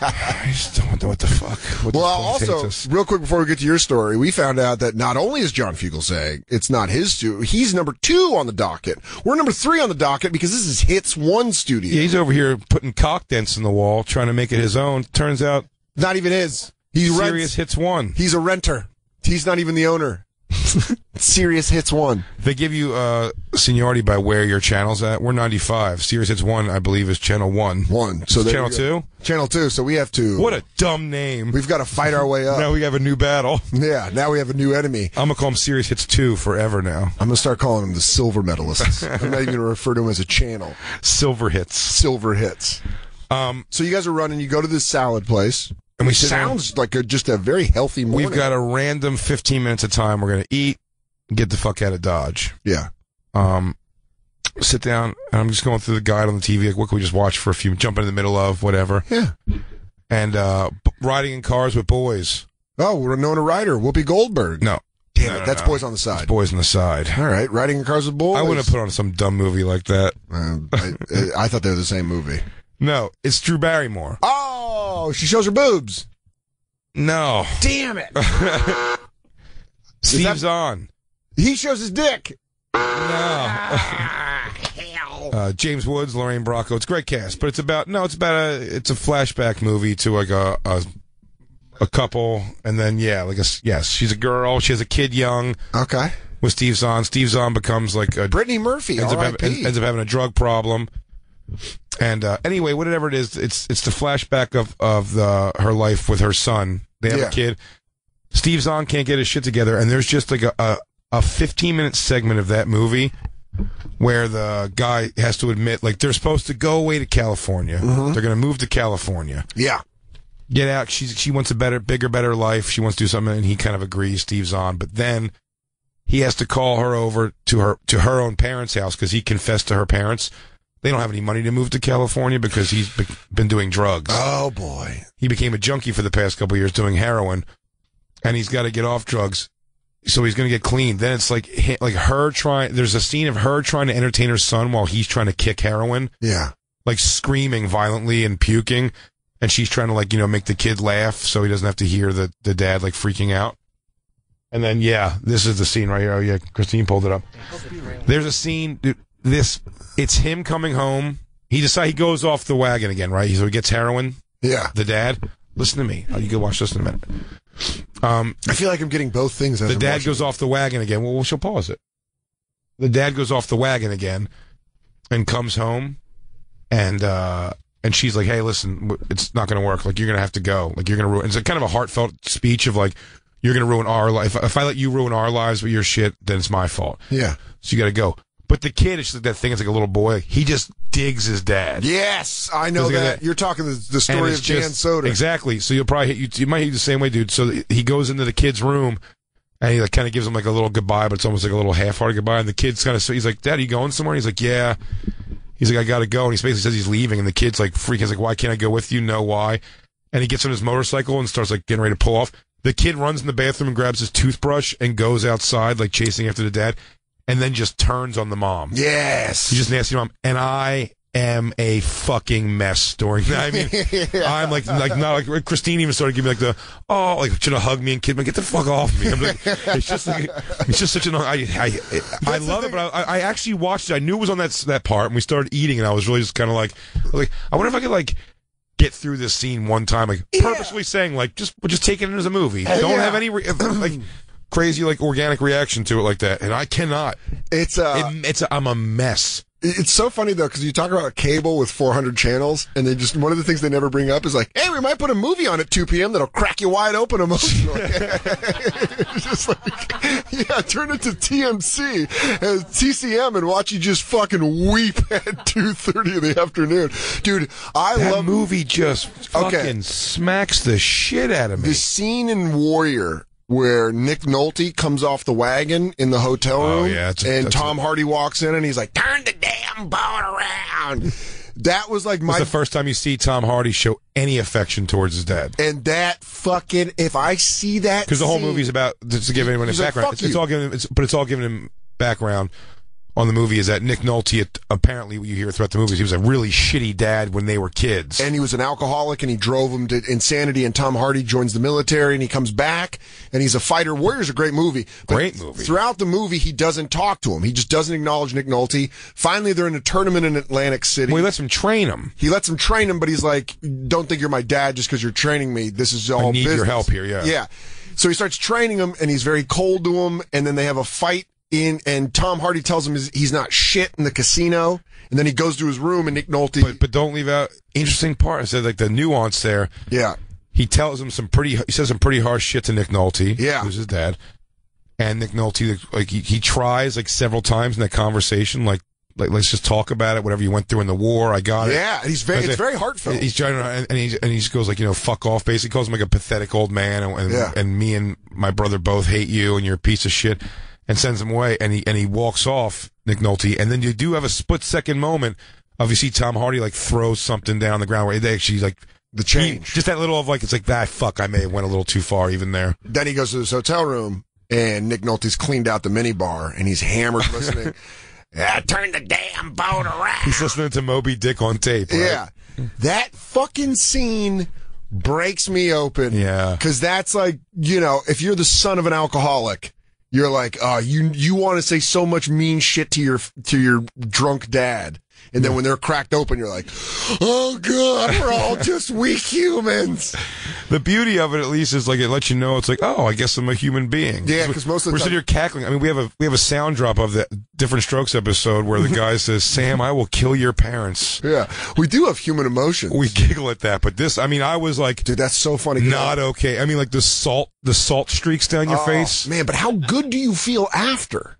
I just don't know what the fuck. What Well, fuck also, real quick before we get to your story, we found out that not only is John Fugelsang it's not his two, he's number two on the docket. We're number three on the docket because this is Hits One Studio. Yeah, he's over here putting cock dents in the wall, trying to make it his own. Turns out, Not even his. He Sirius rents. hits one. He's a renter. He's not even the owner. Sirius Hits One. They give you uh, seniority by where your channel's at. We're 95. Sirius Hits 1, I believe, is channel 1. One. So channel 2? Channel two. So we have to. What a dumb name. We've got to fight our way up. now we have a new battle. Yeah. Now we have a new enemy. I'm going to call him Sirius Hits 2 forever now. I'm gonna start calling him the silver medalists. I'm not even gonna refer to him as a channel. Silver Hits. Silver hits. Um, So you guys are running. You go to this salad place. And we It sit down. sounds like a, just a very healthy morning. we've got a random 15 minutes of time. We're going to eat, get the fuck out of Dodge. yeah. Um, sit down, and I'm just going through the guide on the TV. Like, what can we just watch for a few, jump in the middle of, whatever. Yeah. And uh, b- riding in cars with boys. Oh, we're known a writer, Whoopi Goldberg. No. Damn No, it, no, that's no. boys on the side. Boys on the side. All right, riding in cars with boys. I wouldn't have put on some dumb movie like that. Uh, I, I thought they were the same movie. No, it's Drew Barrymore. Oh, she shows her boobs. No, Damn it! Steve Zahn. he shows his dick. No, uh, James Woods, Lorraine Bracco. It's a great cast, but it's about no, it's about a it's a flashback movie to like a a, a couple, and then yeah, like a yes, she's a girl. She has a kid young Okay. with Steve Zahn. Steve Zahn becomes like a Brittany Murphy. ends up, having, ends up having a drug problem. And uh, anyway, whatever it is, it's it's the flashback of of the her life with her son. They have Yeah. a kid. Steve Zahn can't get his shit together, and there's just like a, a a 15 minute segment of that movie where the guy has to admit like they're supposed to go away to California. Mm-hmm. They're going to move to California. yeah. Get out. She's she wants a better, bigger, better life. She wants to do something, and he kind of agrees. Steve Zahn, but then he has to call her over to her to her own parents' house because he confessed to her parents. They don't have any money to move to California because he's be- been doing drugs. Oh boy. He became a junkie for the past couple years doing heroin, and he's got to get off drugs. so he's gonna get clean. Then it's like like her trying. There's a scene of her trying to entertain her son while he's trying to kick heroin, Yeah. like screaming violently and puking, and she's trying to like you know make the kid laugh so he doesn't have to hear the the dad like freaking out. And then yeah, this is the scene right here. Oh yeah, Christine pulled it up. There's a scene. dude, This it's him coming home. He decide he goes off the wagon again, right? So he gets heroin. Yeah. The dad. Listen to me. Oh, you can watch this in a minute. Um, I feel like I'm getting both things. As the I'm dad watching. goes off the wagon again. Well, she'll pause it. The dad goes off the wagon again, and comes home, and uh, and she's like, "Hey, listen, it's not going to work. Like, you're going to have to go. Like, you're going to ruin." It's a kind of a heartfelt speech of like, "You're going to ruin our life. If, if I let you ruin our lives with your shit, then it's my fault. Yeah. So you got to go." But the kid, it's like that thing. It's like a little boy. He just digs his dad. Yes, I know that. that. You're talking the, the story it's of Jan just- Soder. Exactly. So you'll probably hit you. You might hit you the same way, dude. So he goes into the kid's room, and he like kind of gives him like a little goodbye, but it's almost like a little half-hearted goodbye. And the kid's kind of so he's like, "Dad, are you going somewhere?" And he's like, "Yeah." He's like, "I gotta go," and he basically says he's leaving, and the kid's like freaking. He's like, "Why can't I go with you?" No, why? And he gets on his motorcycle and starts like getting ready to pull off. The kid runs in the bathroom and grabs his toothbrush and goes outside like chasing after the dad, and then just turns on the mom. yes. He's just nasty mom, and I am a fucking mess during that. I mean, I'm like, like not like Christine even started giving me like the oh, like should have hugged me and kid me, get the fuck off me. I'm like, it's just like, it's just such an I I I love it, but I, I actually watched it. I knew it was on that that part, and we started eating, and I was really just kind of like, like I wonder if I could like. Get through this scene one time, like purposely saying, like just just take it as a movie. Don't yeah. have any re- like crazy like organic reaction to it like that, and I cannot. It's uh, It, it's a, I'm a mess. It's so funny though because you talk about a cable with 400 channels, and they just one of the things they never bring up is like, "Hey, we might put a movie on at 2 p.m. that'll crack you wide open emotionally." just like, yeah, turn it to TMC, uh, TCM, and watch you just fucking weep at 2:30 in the afternoon, dude. I That love movie just Okay. fucking smacks the shit out of me. the scene in Warrior where Nick Nolte comes off the wagon in the hotel Oh, room, yeah, a- and that's a- Tom Hardy walks in and he's like, "Turn the damn boat around." That was like It's my the first time you see Tom Hardy show any affection towards his dad. and that fucking if I see that Because the whole movie's about just to give anyone a He's like, background. It's, it's all giving, it's, but it's all giving him background on the movie. Is that Nick Nolte? Apparently, what you hear throughout the movies, he was a really shitty dad when they were kids. and he was an alcoholic and he drove him to insanity and Tom Hardy joins the military and he comes back and he's a fighter. Warrior's a great movie. Great movie. Throughout the movie, he doesn't talk to him. He just doesn't acknowledge Nick Nolte. Finally, they're in a tournament in Atlantic City. well, he lets him train him. He lets him train him, but he's like, "Don't think you're my dad just because you're training me. This is all need your help here, yeah. yeah. So he starts training him, and he's very cold to him. And then they have a fight in, and Tom Hardy tells him he's- not shit in the casino. And then he goes to his room, and Nick Nolte, But but don't leave out interesting part. I said like the nuance there. yeah, he tells him some pretty he says some pretty harsh shit to Nick Nolte, Yeah. who's his dad. And Nick Nolte like he, he tries like several times in that conversation like like let's just talk about it whatever you went through in the war I got it. yeah. He's very, Like, it's very heartfelt. He's trying to, and, and he and he just goes like you know fuck off basically calls him like a pathetic old man and and, Yeah. and me and my brother both hate you and you're a piece of shit and sends him away and he and he walks off Nick Nolte and then you do have a split second moment of you see Tom Hardy like throw something down the ground where they actually like the he- change. just that little of like it's like that fuck I may have went a little too far even there. then he goes to this hotel room, and Nick Nolte's cleaned out the minibar, and he's hammered listening. yeah, uh, turn the damn boat around. He's listening to Moby Dick on tape. Right? Yeah. That fucking scene breaks me open. Yeah. Cause that's like, you know, if you're the son of an alcoholic, you're like, oh, you, you want to say so much mean shit to your, to your drunk dad. And then when they're cracked open, you're like, oh God, we're all just weak humans. The beauty of it, at least, is like it lets you know it's like, oh, I guess I'm a human being. Yeah, because most of the we're time- sitting here cackling. I mean, we have a we have a sound drop of the different strokes episode where the guy says, "Sam, I will kill your parents." Yeah. We do have human emotions. We giggle at that, but this, I mean, I was like, Dude, that's so funny. not okay. I mean, like the salt, the salt streaks down your Oh, face. Man, but how good do you feel after?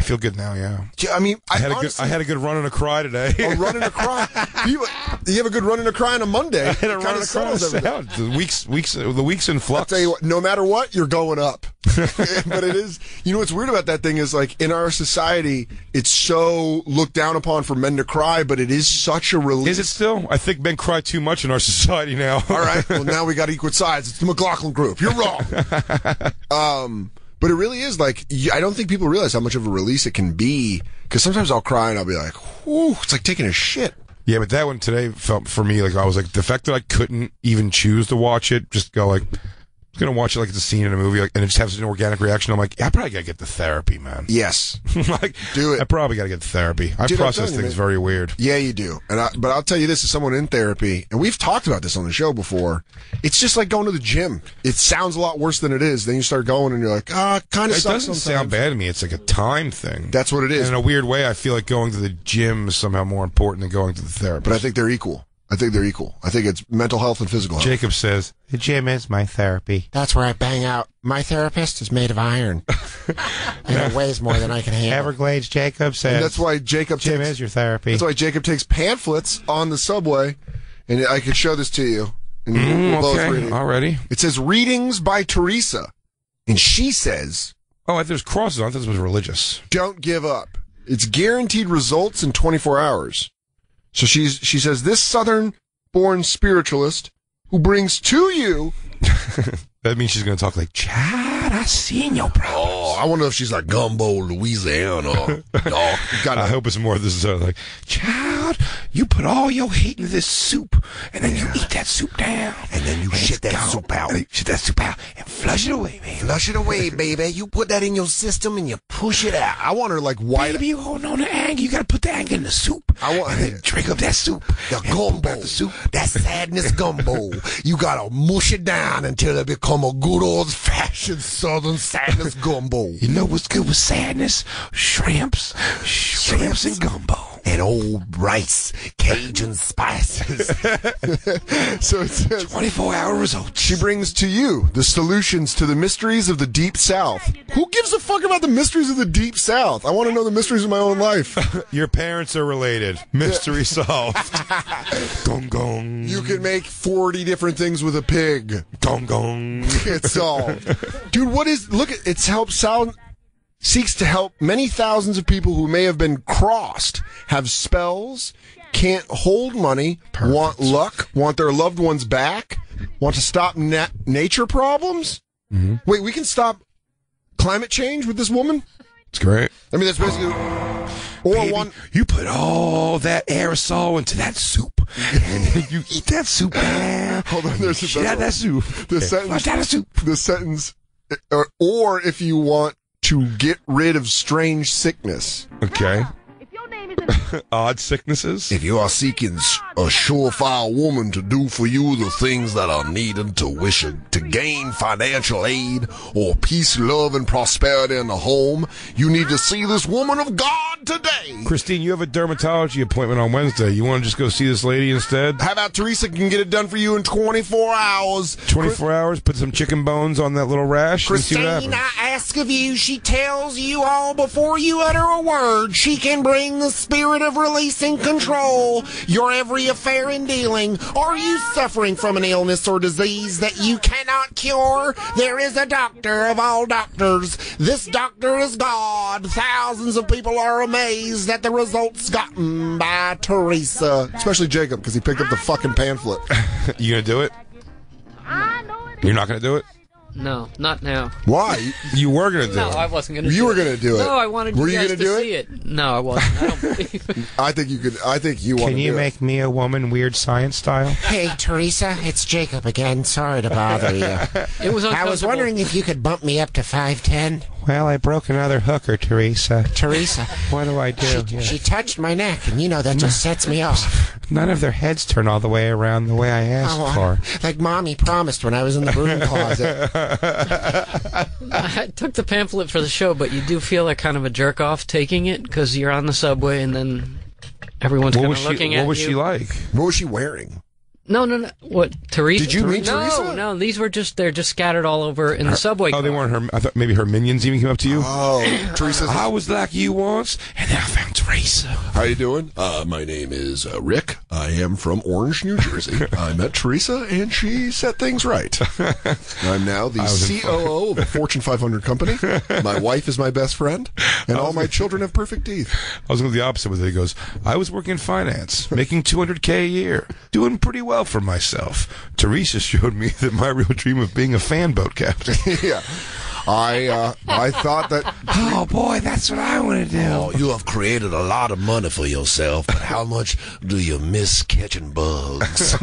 I feel good now. Yeah, I mean, I, I had a good, I had a good run and a cry today. a run and a cry. You, you have a good run and a cry on a Monday. I had a run and a cry. The weeks, weeks, the weeks in I'll flux. tell you what, no matter what, you're going up. but it is, you know what's weird about that thing is like in our society, it's so looked down upon for men to cry, but it is such a relief. Is it still? I think men cry too much in our society now. All right. Well, now we got equal sides. It's the McLaughlin group. You're wrong. um, But it really is like I don't think people realize how much of a release it can be. Because sometimes I'll cry and I'll be like, "Whew," it's like taking a shit. Yeah, but that one today felt for me like I was like the fact that I couldn't even choose to watch it, just go like gonna watch it like it's a scene in a movie, like, and it just has an organic reaction. I'm like, I probably gotta get the therapy, man. Yes, like, Do it. I probably gotta get the therapy. I Dude, process you, things man. very weird. yeah, you do. And I, but I'll tell you this: as someone in therapy, and we've talked about this on the show before, it's just like going to the gym. It sounds a lot worse than it is. Then you start going, and you're like, ah, it kind of It doesn't sometimes. sound bad to me. It's like a time thing. That's what it is. And in a weird way, I feel like going to the gym is somehow more important than going to the therapist. But I think they're equal. I think they're equal. I think it's mental health and physical health. Jacob says The gym is my therapy. That's where I bang out. My therapist is made of iron. and it weighs more than I can handle. Everglades Jacob says and that's why Jacob gym takes, is your therapy. That's why Jacob takes pamphlets on the subway, and I could show this to you. And we'll mm, both read okay, it. already. It says readings by Teresa, and she says, Oh, I there's crosses. on. I thought this was religious. "Don't give up. It's guaranteed results in 24 hours." So she's she says this Southern-born spiritualist who brings to you. That means she's gonna talk like Chad. I seen your problem. Oh, I wonder if she's like Gumbo, Louisiana. oh, got I hope it's more. This is uh, like child. You put all your hate into this soup, and then you eat that soup down, And then you shit that soup out. And shit that soup out and flush it away, man. Flush it away, baby. You put that in your system and you push it out. I want her like white. Baby, you holding on to anger. You gotta put the anger in the soup. I want- and then drink up that soup. The gumbo, the soup. that sadness gumbo. You gotta mush it down until it become a good old fashioned southern sadness gumbo. You know what's good with sadness? Shrimps, shrimps and gumbo. And old rice, Cajun spices. so it's says, 24 hour results. she brings to you the solutions to the mysteries of the deep south. Who gives a fuck about the mysteries of the deep south? I want to know the mysteries of my own life. Your parents are related. Mystery solved. gong gong. You can make 40 different things with a pig. gong gong. It's solved. Dude, what is look at it's help sound seeks to help many thousands of people who may have been crossed, have spells, can't hold money, want luck, want their loved ones back, want to stop na- nature problems. Mm-hmm. Wait, we can stop climate change with this woman? It's great. I mean, that's basically or Baby, one you put all that aerosol into that soup, and you eat that soup. Hold on, there's a shit better out that soup. the Yeah, sentence out the soup. the sentence or, or if you want to get rid of strange sickness. Okay. Odd sicknesses. If you are seeking a surefire woman to do for you the things that are needed to wish to gain financial aid or peace, love, and prosperity in the home, you need to see this woman of God today. Christine, you have a dermatology appointment on Wednesday. You want to just go see this lady instead? How about Teresa can get it done for you in 24 hours? 24 hours, put some chicken bones on that little rash and see what Christine. I ask of you, she tells you all before you utter a word. She can bring the spirit of releasing control your every affair and dealing. Are you suffering from an illness or disease that you cannot cure? There is a doctor of all doctors. This doctor is God. Thousands of people are amazed at the results gotten by Teresa. Especially Jacob, because he picked up the fucking pamphlet. You gonna do it? I know it. You're not gonna do it? No, not now. Why? You were gonna do No, it. No, I wasn't going to. You do were it. gonna do it. No, I wanted Were you you guys gonna to do it? see it. No, I wasn't. I don't believe it. I think you could. I think you want Can you do make me a woman weird science style? Hey, Teresa, it's Jacob again. Sorry to bother you. It was I was wondering if you could bump me up to 5'10. Well, I broke another hooker, Teresa. Teresa, What do I do? she, Yeah. she touched my neck, and you know that just sets me off. None of their heads turn all the way around the way I asked Oh, for. like Mommy promised when I was in the broom closet. I took the pamphlet for the show, but you do feel like kind of a jerk off taking it because you're on the subway and then everyone's what kind was of she? looking What was you. she like? What was she wearing? No, no, no. What Teresa? Did you meet no, Teresa? No, These were just they're just scattered all over in the subway. Oh, they weren't her. I thought maybe her minions even came up to you. Oh, Teresa. I was like you once, and then I found Teresa. How you doing? Uh, my name is uh, Rick. I am from Orange, New Jersey. I met Teresa, and she set things right. I'm now the was COO of a Fortune 500 company. My wife is my best friend. and all my children have perfect teeth. I was going to the opposite with it. He goes, I was working in finance, making 200K a year, doing pretty well for myself. Teresa showed me that my real dream of being a fan boat captain. yeah. I uh, I thought that Oh boy, that's what I want to do. Oh, you have created a lot of money for yourself, but how much do you miss catching bugs?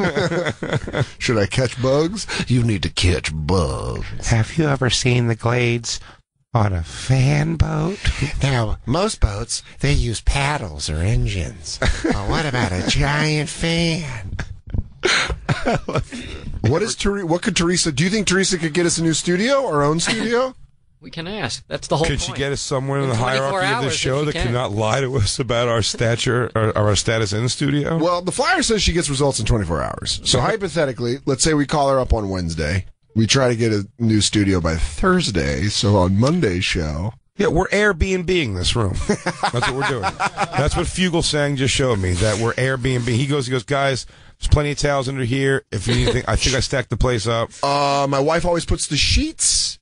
should I catch bugs? you need to catch bugs. Have you ever seen the Glades on a fan boat? Now, most boats, they use paddles or engines. but what about a giant fan? What is Teresa? What could Teresa? Do you think Teresa could get us a new studio, our own studio? We can ask. That's the whole Could point. she get us somewhere in, In the 24 hierarchy of hours, the show that can. cannot lie to us about our stature or, or our status in the studio? Well, the flyer says she gets results in 24 hours. So hypothetically, let's say we call her up on Wednesday. We try to get a new studio by Thursday. So on Monday's show, Yeah, we're Airbnb-ing this room. That's what we're doing. That's what Fugelsang just showed me. That we're Airbnb. He goes, he goes, guys. There's plenty of towels under here. If you need anything, I think I stacked the place up. uh, my wife always puts the sheets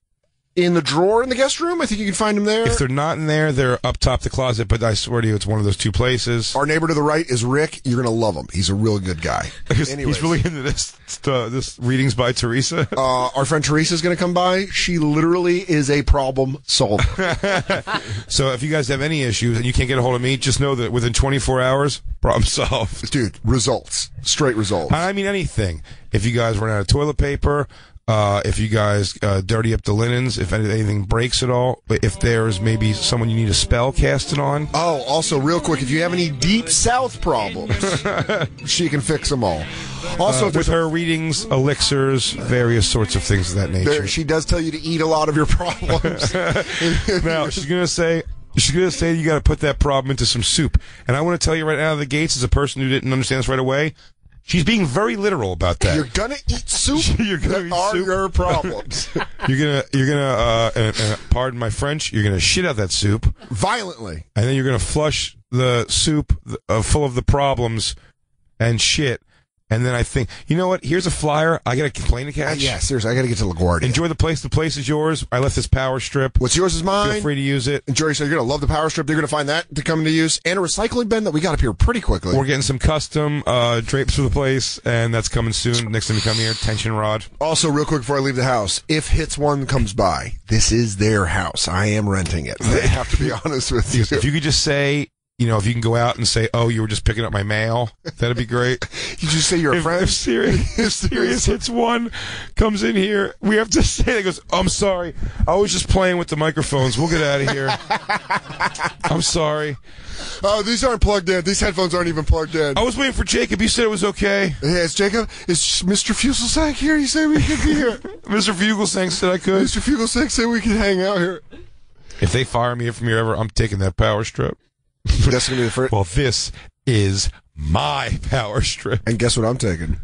in the drawer in the guest room. I think you can find them there. If they're not in there, they're up top the closet. But I swear to you, it's one of those two places. Our neighbor to the right is Rick. You're gonna love him. He's a real good guy. He's, he's really into this. Uh, this readings by Teresa. Uh, our friend Teresa's gonna come by. She literally is a problem solver. So if you guys have any issues and you can't get a hold of me, just know that within 24 hours, problem solved. Dude, results. Straight results. I mean anything. If you guys run out of toilet paper, uh, if you guys uh, dirty up the linens, if anything breaks at all, if there's maybe someone you need a spell casted on, Oh, also, real quick, if you have any deep south problems, she can fix them all. Also, uh, with her readings, elixirs, various sorts of things of that nature. there, she does tell you to eat a lot of your problems. now she's gonna say. She's gonna say you got to put that problem into some soup, and I want to tell you right out of the gates, as a person who didn't understand this right away, she's being very literal about that. You're gonna eat soup. You're gonna that eat are soup. your problems You're gonna, you're gonna, uh, and, and pardon my French, you're gonna shit out that soup, violently. and then you're gonna flush the soup uh, full of the problems and shit. And then I think, you know what? Here's a flyer. I got a complaint to Uh, catch. yeah, seriously, I got to get to LaGuardia. Enjoy the place. The place is yours. I left this power strip. What's yours is mine. Feel free to use it. Jory said you're gonna love the power strip. They're gonna find that to come into use, and a recycling bin that we got up here pretty quickly. We're getting some custom uh, drapes for the place, and that's coming soon. Next time you come here, tension rod. Also, real quick before I leave the house, if Hits One comes by, this is their house. I am renting it. I have to be honest with you. If you could just say, you know, if you can go out and say, "Oh, you were just picking up my mail," that'd be great. You just say you're a if, friend. if Sirius, if hits one, comes in here, we have to say that goes. I'm sorry, I was just playing with the microphones. We'll get out of here. I'm sorry. Oh, these aren't plugged in. These headphones aren't even plugged in. I was waiting for Jacob. You said it was okay. It's Jacob. Is Mr. Fuselsack here? He said we could be here. Mr. Fugelsang said I could. Mr. Fuselsack said we could hang out here. If they fire me from here ever, I'm taking that power strip. That's gonna be the first. Well, this is my power strip. And guess what I'm taking?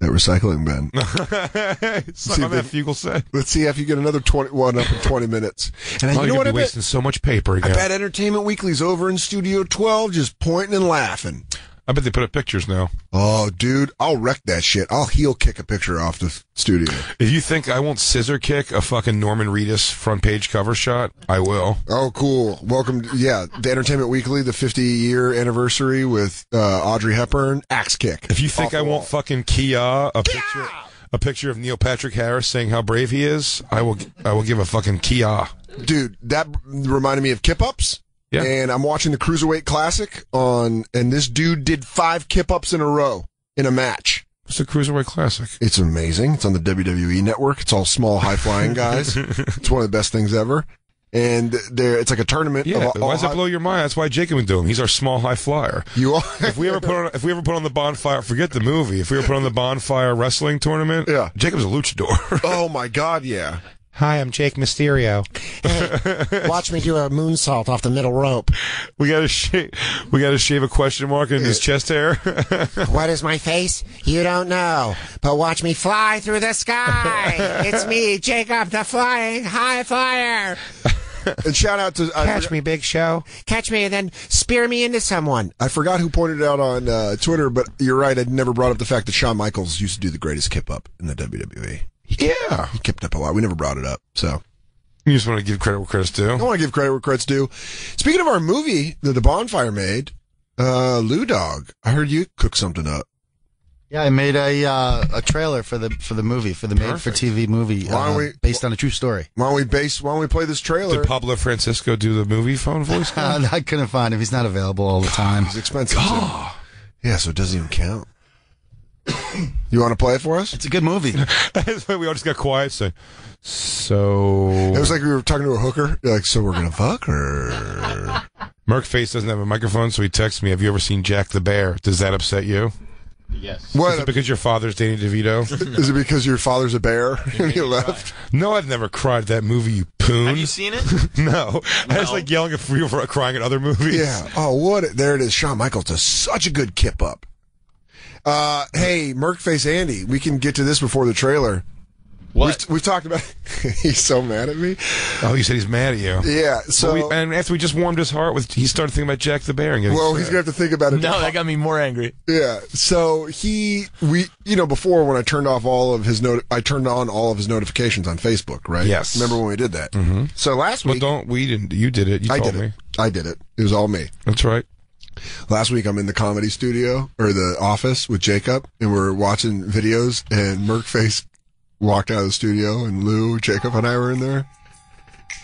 That recycling bin. Suck See on that if Fugelsang. Let's see if you get another 21 up in 20 minutes. And Oh, you know what gonna I be bet? wasting so much paper I again. bet Entertainment Weekly's over in Studio 12 just pointing and laughing. I bet they put up pictures now. Oh, dude, I'll wreck that shit. I'll heel kick a picture off the studio. If you think I won't scissor kick a fucking Norman Reedus front page cover shot, I will. Oh, cool. Welcome. To, yeah, the Entertainment Weekly, the 50 year anniversary with uh, Audrey Hepburn. Axe kick. If you think I won't fucking Kia a picture, a picture of Neil Patrick Harris saying how brave he is, I will. I will give a fucking Kia. dude, that reminded me of kip ups. Yeah. And I'm watching the Cruiserweight Classic on, and this dude did five kip ups in a row in a match. It's a cruiserweight classic. It's amazing. It's on the WWE network. It's all small, high flying guys. it's one of the best things ever. And there, it's like a tournament. Yeah, of why does that blow your mind? That's why Jacob would do him. He's our small high flyer. You are. If we ever put on, if we ever put on the bonfire, forget the movie. If we ever put on the bonfire wrestling tournament, Yeah. Jacob's a luchador. oh my God, yeah. Hi, I'm Jake Mysterio. Watch me do a moonsault off the middle rope. we gotta shave, we gotta shave a question mark in his chest hair. What is my face? You don't know. But watch me fly through the sky. it's me, Jacob the Flying High Flyer. And shout out to I, Catch forgot, me, Big Show. Catch me and then spear me into someone. I forgot who pointed it out on uh, Twitter, but you're right. I never brought up the fact that Shawn Michaels used to do the greatest kip up in the WWE. Yeah, He kipped up a lot. We never brought it up. So You just want to give credit where credit's due. I want to give credit where credit's due. Speaking of our movie that the Bonfire made, uh, Lou Dog, I heard you cook something up. Yeah, I made a uh, a trailer for the for the movie for the made for TV movie Why uh, we- based on a true story. Why don't we base? Why don't we play this trailer? Did Pablo Francisco do the movie phone voice? Uh, I couldn't find him. He's not available all the time. He's expensive. too. Yeah, so it doesn't even count. You want to play it for us? It's a good movie. we all just got quiet. So, so It was like we were talking to a hooker. You're like, so we're gonna fuck her. Merkface doesn't have a microphone, so he texts me. Have you ever seen Jack the Bear? Does that upset you? Yes. What? Is it because your father's dating DeVito? Is it because your father's a bear and you left? no, I've never cried at that movie. You poon. Have you seen it? no, I was like yelling at you for crying at other movies. Yeah. Oh, what? a- There it is. Shawn Michaels does such a good kip up. Uh, hey, Merkface Andy, we can get to this before the trailer. What? We've, we've talked about. he's so mad at me. Oh, you said he's mad at you. Yeah. So, Well, we, and after we just warmed his heart with, he started thinking about Jack the Bear. And well, he's gonna have to think about it. No, that got me more angry. Yeah. So he, we, you know, before when I turned off all of his note, I turned on all of his notifications on Facebook, right? Yes. Remember when we did that? Mm-hmm. So last Well, week, don't we didn't. You did it. You I told did me. it. I did it. It was all me. That's right. Last week I'm in the comedy studio or the office with Jacob and we're watching videos and Merkface walked out of the studio and Lou, Jacob and I were in there.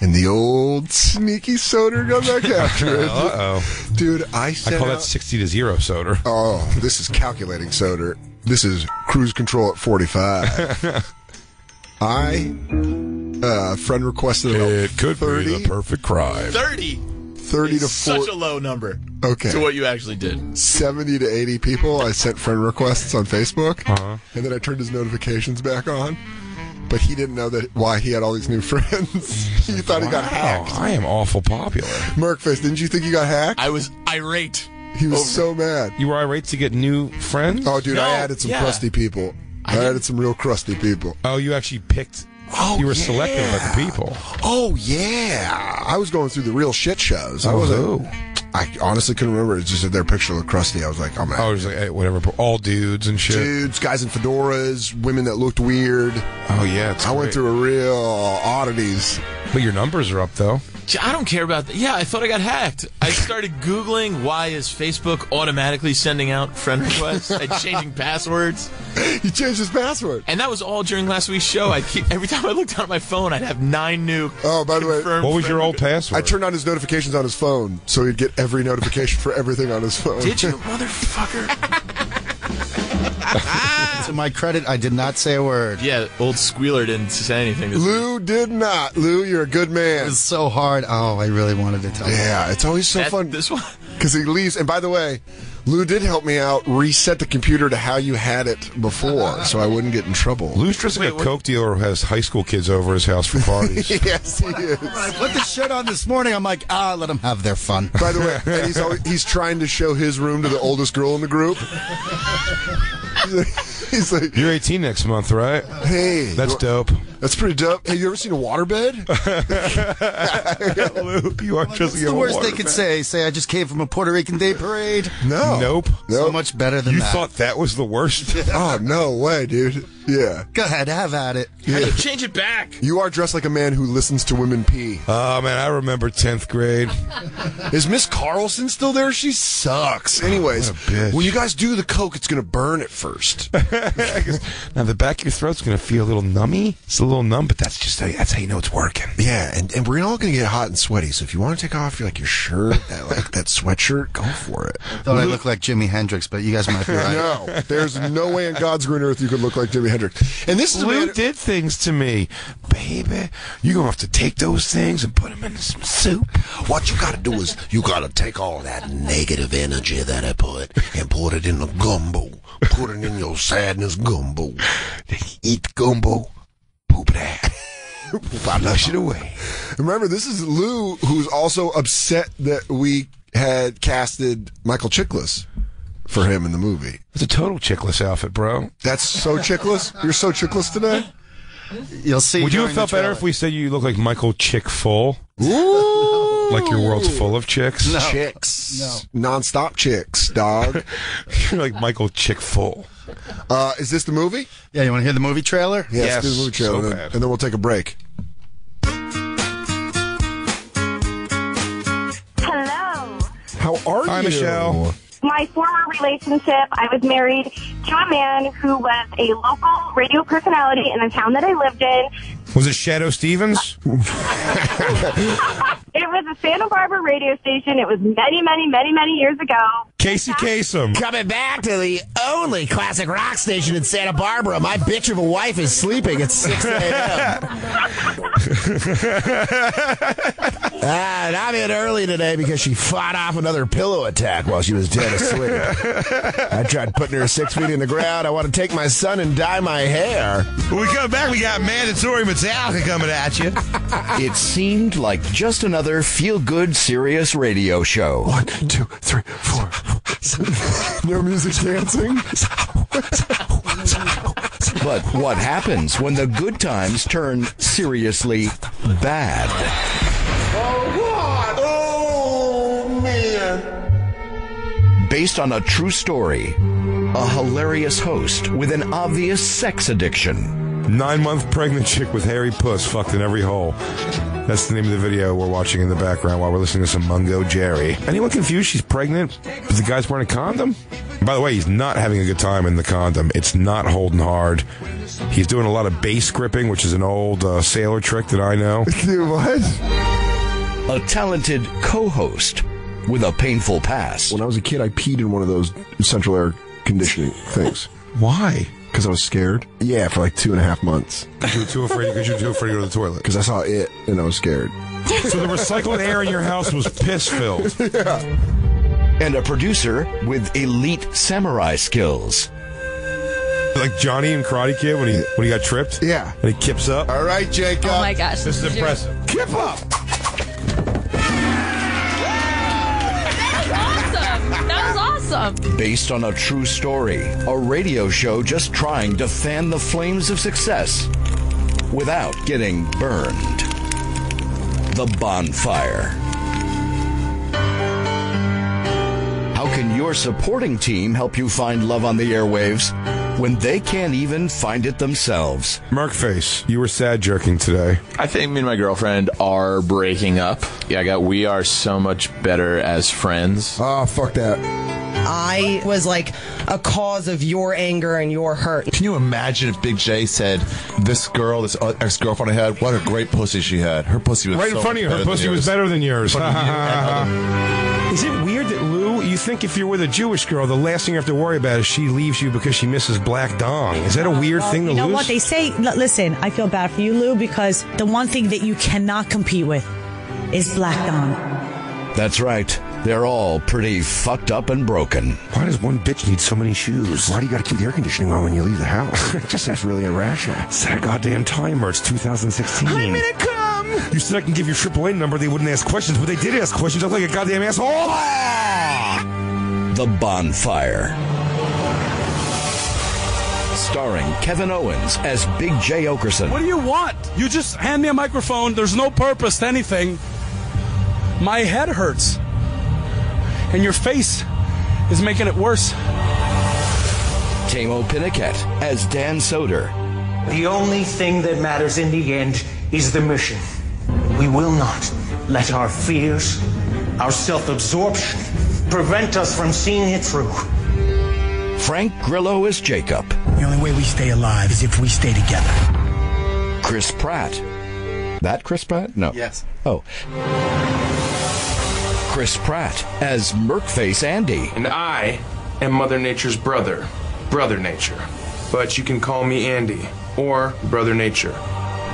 And the old sneaky soder got back after it. Uh oh. Dude, I I said call that sixty to zero soda. Oh, this is calculating soder. This is cruise control at 45. I uh friend requested it, It could 30, be the perfect crime. 30. 30 to It's 40 such a low number Okay. to what you actually did. 70 to 80 people I sent friend requests on Facebook. Uh-huh. And then I turned his notifications back on. But he didn't know that why he had all these new friends. he thought he got hacked. I am awful popular. Merkfist, didn't you think you got hacked? I was irate. he was so mad. You were irate to get new friends. Oh, dude, I added some yeah. crusty people. I, added some real crusty people. Oh, you actually picked. Oh, you were yeah. selective about the people. Oh yeah, I was going through the real shit shows. I Oh, wasn't. who? I honestly couldn't remember. It's just their picture looked crusty. I was like, oh man. Oh, it was like hey, whatever. All dudes and shit. Dudes, guys in fedoras, women that looked weird. Oh yeah, it's I went through a real oddities. But your numbers are up though. Gee, I don't care about that. Yeah, I thought I got hacked. I started Googling why is Facebook automatically sending out friend requests and changing passwords. He changed his password. And that was all during last week's show. I keep, every time I looked down at my phone, I'd have nine new. Oh, by the way, What was your old password? I turned on his notifications on his phone, so he'd get every notification for everything on his phone. Did you, motherfucker? to my credit, I did not say a word. Yeah, old Squealer didn't say anything. This week. Lou did not. Lou, you're a good man. It's so hard. Oh, I really wanted to tell you. Yeah, it's always so That- fun This one. because he leaves. And by the way, Lou did help me out reset the computer to how you had it before, so I wouldn't get in trouble. Lou's just like a coke dealer who has high school kids over his house for parties. yes, he is. When I put the shit on this morning, I'm like, ah, let them have their fun. By the way, and he's always, he's trying to show his room to the oldest girl in the group. He's like, You're 18 next month, right? hey, That's dope. That's pretty dope. Have you ever seen a waterbed? Lou, you are just What's the worst they could say? Say I just came from a Puerto Rican Day parade. No. Nope. So Nope. much better than You that. thought that was the worst? Oh no way, dude. Yeah, Go ahead, have at it. How do you change it back? you are dressed like a man who listens to women pee. oh man, I remember 10th grade. Is Miss Carlson still there? She sucks. Anyways, What a bitch. when you guys do the coke, it's gonna burn at first. now the back of your throat's gonna feel a little nummy. It's a little numb, but that's just how, that's how you know it's working. yeah, and, and we're all gonna get hot and sweaty. So if you want to take off your like your shirt, that, like that sweatshirt, go for it. Thought I looked like Jimi Hendrix, but you guys might be right. No, there's no way in God's green earth you could look like Jimi Hendrix. And this is a Lou man. did things to me, baby. You're gonna have to take those things and put them in some soup. What you gotta do is you gotta take all that negative energy that I put and put it in the gumbo. Put it in your sadness gumbo. Eat gumbo, poop it out, flush it away. Remember, this is Lou, who's also upset that we had casted Michael Chiklis for him in the movie. It's a total chickless outfit, bro. That's so chickless. You're so chickless today. You'll see. Would you have felt better if we said you look like Michael Chick Full? Ooh, Like your world's full of chicks? No. chicks, non-stop chicks, dog. You're like Michael Chick Full. Uh, is this the movie? Yeah, you want to hear the movie trailer? Yes, the movie trailer, so and, then, and then we'll take a break. Hello. How are Hi, you, Michelle? My former relationship, I was married to a man who was a local radio personality in the town that I lived in. Was it Shadoe Stevens? It was a Santa Barbara radio station. It was many, many, many, many years ago. Casey Kasem. Coming back to the only classic rock station in Santa Barbara. My bitch of a wife is sleeping at 6 a.m. ah, and I'm in early today because she fought off another pillow attack while she was dead asleep. I tried putting her six feet in the ground. I want to take my son and dye my hair. When we come back, we got mandatory Metallica coming at you. It seemed like just another feel good, serious radio show. One, two, three, four. no music dancing. But what happens when the good times turn seriously bad? Oh, oh man. Based on a true story, a hilarious host with an obvious sex addiction. Nine month pregnant chick with hairy puss fucked in every hole. That's the name of the video we're watching in the background while we're listening to some Mungo Jerry. Anyone confused she's pregnant, but the guy's wearing a condom? By the way, he's not having a good time in the condom. It's not holding hard. He's doing a lot of base gripping, which is an old uh, sailor trick that I know. What? A talented co host with a painful past. When I was a kid, I peed in one of those central air conditioning things. Why? Because I was scared. Yeah, for like two and a half months. You were too afraid because you were too afraid to go to the toilet. Because I saw it and I was scared. So the recycled air in your house was piss filled. yeah. And a producer with elite samurai skills. Like Johnny in Karate Kid when he when he got tripped. Yeah. And he kips up. All right, Jacob. Oh my gosh. This is You're- impressive. Kip up. That was awesome. Based on a true story, a radio show just trying to fan the flames of success without getting burned. The Bonfire. How can your supporting team help you find love on the airwaves when they can't even find it themselves? Merkface, you were sad jerking today. I think me and my girlfriend are breaking up. Yeah, I got. We are so much better as friends. Oh, fuck that. I was like a cause of your anger and your hurt. Can you imagine if Big Jay said, "This girl, this uh, ex girlfriend I had, what a great pussy she had. Her pussy was Right in so front of you. Her pussy was better than yours. In front of you and Is it weird that Lou, you think if you're with a Jewish girl, the last thing you have to worry about is she leaves you because she misses black dong? Is that a weird thing to lose? You know lose? what they say? Listen, I feel bad for you, Lou, because the one thing that you cannot compete with is Black dong. That's right. They're all pretty fucked up and broken. Why does one bitch need so many shoes? Why do you got to keep the air conditioning on when you leave the house? it just seems really irrational. Set a goddamn timer. It's 2016. I'm gonna come. You said I can give your AAA number. They wouldn't ask questions, but they did ask questions. I look like a goddamn asshole. The Bonfire. Starring Kevin Owens as Big Jay Oakerson. What do you want? You just hand me a microphone. There's no purpose to anything. My head hurts. And your face is making it worse. Tamo Pinniket as Dan Soder. The only thing that matters in the end is the mission. We will not let our fears, our self absorption, prevent us from seeing it through. Frank Grillo as Jacob. The only way we stay alive is if we stay together. Chris Pratt. That Chris Pratt? No. Yes. Oh. Chris Pratt as Merkface Andy. And I am Mother Nature's brother, Brother Nature. But you can call me Andy or Brother Nature.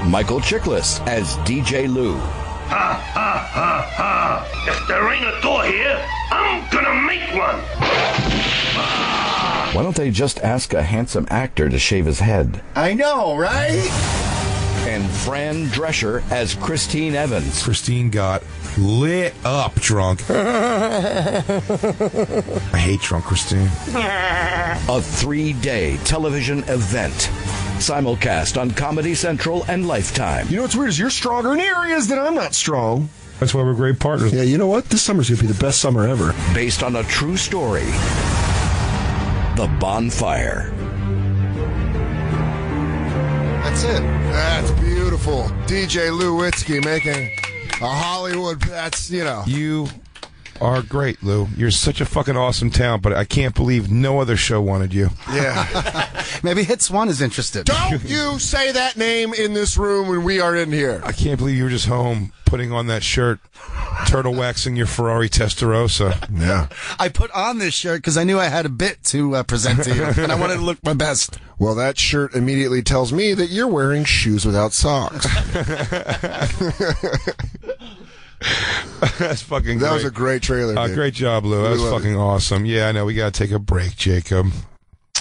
Michael Chiklis as DJ Lou. Ha ha ha ha! If there ain't a door here, I'm gonna make one! Why don't they just ask a handsome actor to shave his head? I know, right? And Fran Drescher as Christine Evans. Christine got lit up drunk. I hate drunk Christine. A three day television event. Simulcast on Comedy Central and Lifetime. You know what's weird is you're stronger in areas that I'm not strong. That's why we're great partners. Yeah, you know what? This summer's gonna be the best summer ever. Based on a true story. The Bonfire. That's it. That's beautiful. DJ Lou Witzke making a Hollywood. That's you know. You are great, Lou. You're such a fucking awesome talent, but I can't believe no other show wanted you. Yeah. Maybe Hits One is interested. Don't you say that name in this room when we are in here. I can't believe you were just home putting on that shirt, turtle waxing your Ferrari Testarossa. Yeah. I put on this shirt because I knew I had a bit to uh, present to you, and I wanted to look my best. Well, that shirt immediately tells me that you're wearing shoes without socks. That's fucking. That great. was a great trailer. Uh, great job, Lou. That We was fucking awesome. Yeah, I know. We got to take a break, Jacob.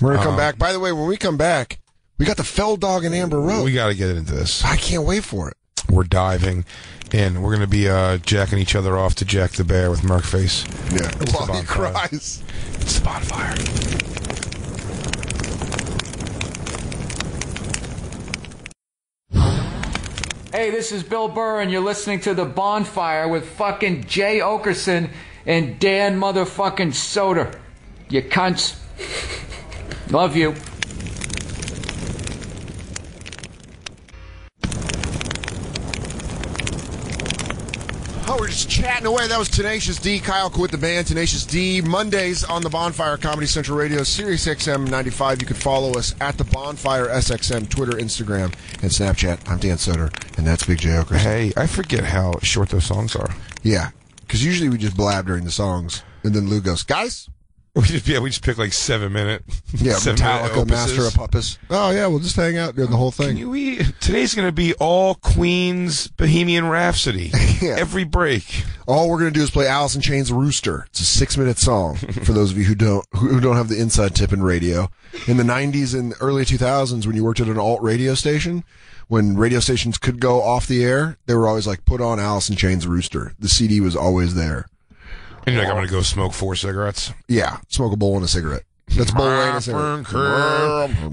We're gonna come Um, back. By the way, when we come back, we got the Fell Dog and Amber Road. We got to get into this. I can't wait for it. We're diving in. We're going to be uh, jacking each other off to Jack the Bear with Merkface. Yeah. It's the While he cries. It's the bonfire. Hey, this is Bill Burr, and you're listening to The Bonfire with fucking Jay Oakerson and Dan motherfucking Soder. You cunts. Love you. We're just chatting away. That was Tenacious D. Kyle quit the band. Tenacious D. Mondays on the Bonfire Comedy Central Radio, Sirius XM 95. You can follow us at the Bonfire SXM, Twitter, Instagram, and Snapchat. I'm Dan Soder, and that's Big Jay Oker. Hey, I forget how short those songs are. Yeah, because usually we just blab during the songs, and then Lou goes, "Guys, We just yeah, we just pick like seven minute. yeah, seven Metallica, opuses. Master of Puppets. Oh yeah, we'll just hang out during the whole thing. You- we today's going to be all Queen's Bohemian Rhapsody. Every break. All we're gonna do is play Alice in Chains "Rooster." It's a six-minute song for those of you who don't who who don't have the inside tip in radio. In the '90s and early 2000s, when you worked at an alt radio station, when radio stations could go off the air, they were always like, "Put on Alice in Chains "Rooster." The CD was always there. And you're like, I'm going to go smoke four cigarettes. Yeah, smoke a bowl and a cigarette. That's bowl and a cigarette.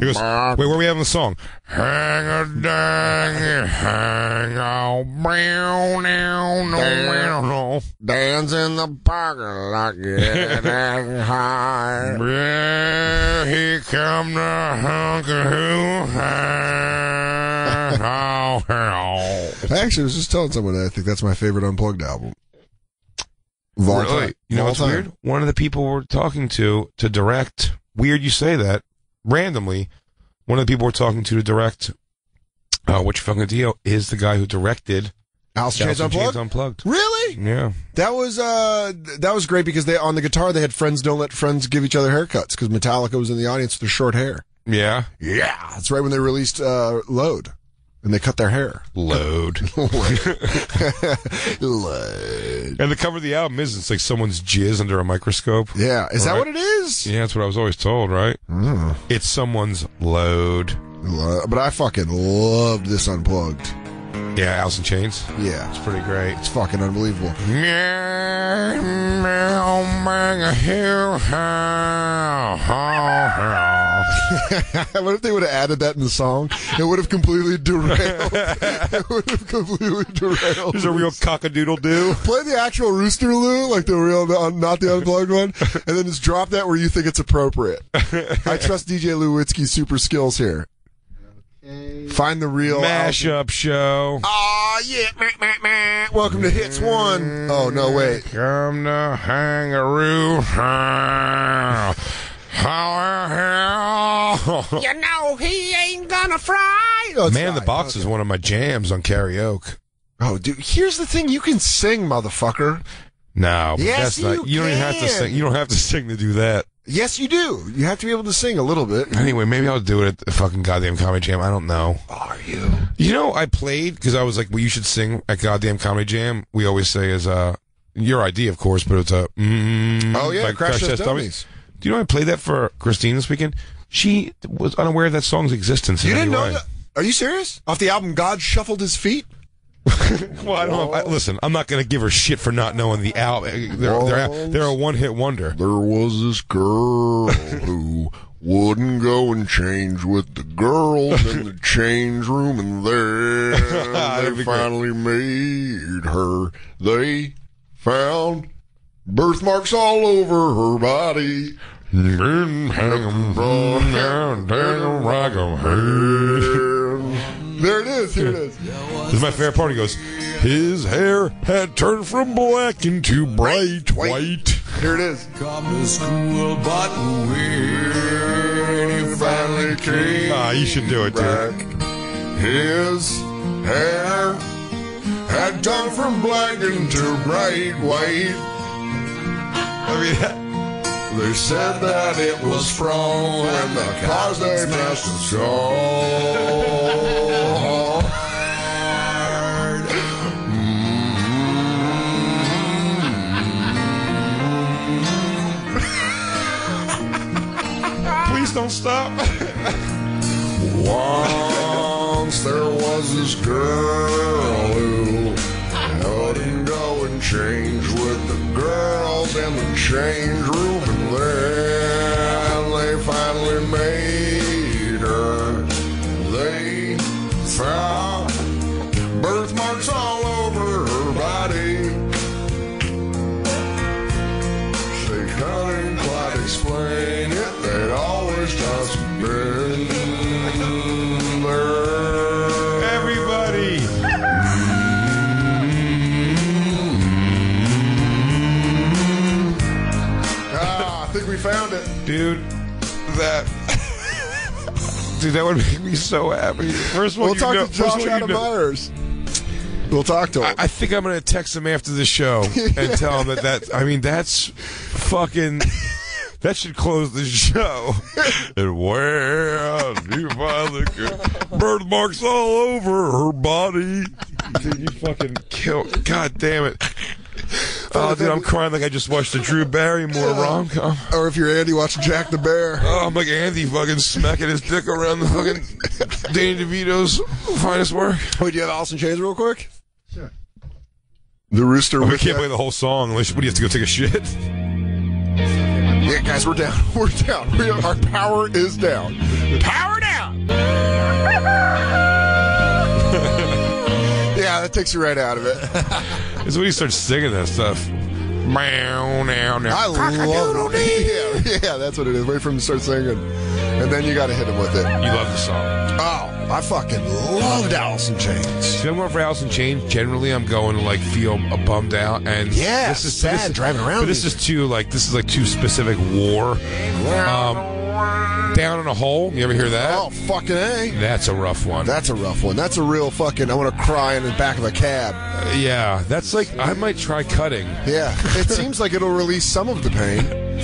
He goes, wait, where are we having the song? Hang a dang, hang a brown, no, no, no. Dance in the parking lot, getting high. Yeah, he come to hunker who I actually was just telling someone that I think that's my favorite unplugged album. Really? You know what's weird? One of the people we're talking to to direct. Weird, you say that randomly. One of the people we're talking to to direct. Uh, what you fucking deal is the guy who directed Alice in Chains Unplugged? Unplugged. Really? Yeah. That was uh that was great because they on the guitar they had friends don't let friends give each other haircuts because Metallica was in the audience with their short hair. Yeah. Yeah, that's right when they released uh, Load, and they cut their hair. Load. Load. And the cover of the album is it's like someone's jizz under a microscope. Yeah, is that what it is? Yeah, that's what I was always told, right? Mm. It's someone's load. Lo- But I fucking loved this unplugged. Yeah, Alice in Chains. Yeah, It's pretty great. it's fucking unbelievable. what if they would have added that in the song? It would have completely derailed. it would have completely derailed. There's a real cockadoodle do. Play the actual Rooster Lou, like the real, not the unplugged one, and then just drop that where you think it's appropriate. I trust DJ Lewinsky's super skills here. Find the real Mashup show. Ah, yeah. Meh, meh, meh. Welcome to Hits One. Oh no, wait. Come to Hangaroo. You know he ain't gonna fry. Oh, Man, the not. box is one of my jams on karaoke. Oh, dude. Here's the thing: you can sing, motherfucker. No, Yes, that's not. you You don't even have to sing. You don't have to sing to do that. Yes, you do. You have to be able to sing a little bit. Anyway, maybe I'll do it at the fucking goddamn comedy jam. I don't know. Are you? You know, I played because I was like, "Well, you should sing at goddamn comedy jam." We always say is uh your idea, of course, but it's a mm, Oh, yeah, like Crash Test Dummies. Do you know I played that for Christine this weekend? She was unaware of that song's existence. You didn't know that? Are you serious? Off the album "God Shuffled His Feet." Well, I don't know. I, listen, I'm not going to give her shit for not knowing the album. They're, they're, they're a one hit wonder. There was this girl who wouldn't go and change with the girls in the change room, and there they be great. finally made her. They found birthmarks all over her body. There it is. Here it is. This is my favorite part. He goes, his hair had turned from black into bright white. Here it is. Come to school, but when he finally came Ah, you should do it, back, dude. his hair had turned from black into bright white. I mean, they said that it was from when the cars they passed us so hard. Please don't stop. Once there was this girl who wouldn't go and change with the girls in the change room, and then they finally made her. They found birthmarks all Dude, that would make me so happy. First of all, We'll talk know, to Josh all, you Adam know- Meyers. We'll talk to him. I, I think I'm gonna text him after the show and tell him that that. I mean, that's fucking. That should close the show. and where do you find the birthmarks all over her body? Dude, you fucking kill. God damn it. Oh, dude, I'm crying like I just watched the Drew Barrymore rom com. Or if you're Andy watching Jack the Bear. Oh, I'm like Andy fucking smacking his dick around the fucking Danny DeVito's finest work. Wait, do you have Alice in Chains real quick? Sure. The Rooster. Oh, we can't that- play the whole song unless what do you have to go take a shit? Yeah, guys, we're down. We're down. We our power is down. Power down. yeah, that takes you right out of it. It's when you start singing that stuff. Meow, now, now. I love it. Yeah, yeah, that's what it is. Wait for him to start singing, and then you got to hit him with it. You love the song. Oh, I fucking loved Alice in Chains. See, I'm going for Alice in Chains. Generally, I'm going to like feel bummed out, and Yeah, this is sad this driving around But this is too like this is like too specific war. Um, down in a hole. You ever hear that? Oh, fucking a. That's a rough one. That's a rough one. That's a real fucking. I want to cry in the back of a cab. Uh, yeah, that's like I might try cutting. Yeah, it seems like it'll release some of the pain.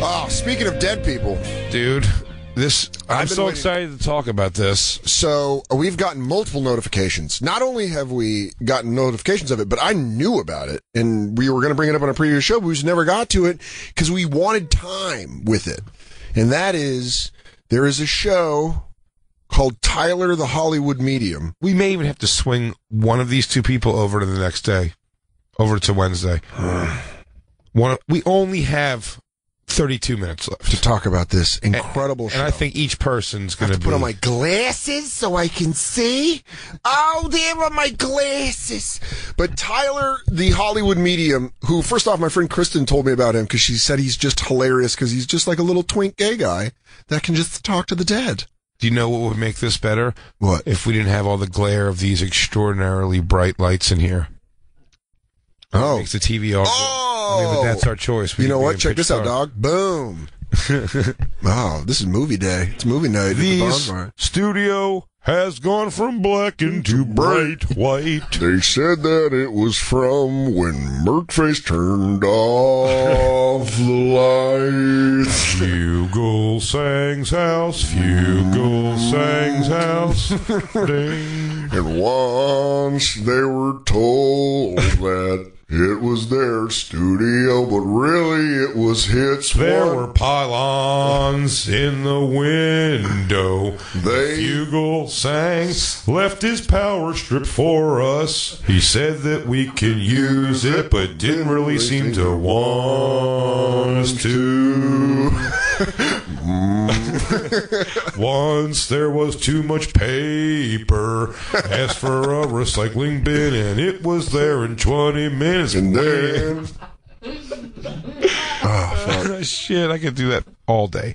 Oh, speaking of dead people, dude. This I'm so waiting- excited to talk about this. So we've gotten multiple notifications. Not only have we gotten notifications of it, but I knew about it, and we were going to bring it up on a previous show, but we just never got to it because we wanted time with it. And that is, there is a show called Tyler the Hollywood Medium. We may even have to swing one of these two people over to the next day, over to Wednesday. one, we only have 32 minutes left to talk about this incredible and, show. And I think each person's going to Put on my glasses so I can see. Oh, there are my glasses. But Tyler, the Hollywood medium, who, first off, my friend Kristen told me about him because she said he's just hilarious because he's just like a little twink gay guy that can just talk to the dead. Do you know what would make this better? What? If we didn't have all the glare of these extraordinarily bright lights in here. Oh. It makes the TV all. I but that's our choice. We you know what? Check this out, dog. Boom. wow, this is movie day. It's movie night at the studio has gone from black into bright white. They said that it was from when Merkface turned off the lights. Fugelsang's house, Fugle Sang's house. Ding. And once they were told that it was their studio, but really it was hits There one. were pylons in the window. They- Fugelsang, left his power strip for us. He said that we can use it, but didn't really seem to want us to. Mm. Once there was too much paper. Asked for a recycling bin, and it was there in 20 minutes. And then of shit. I could do that all day.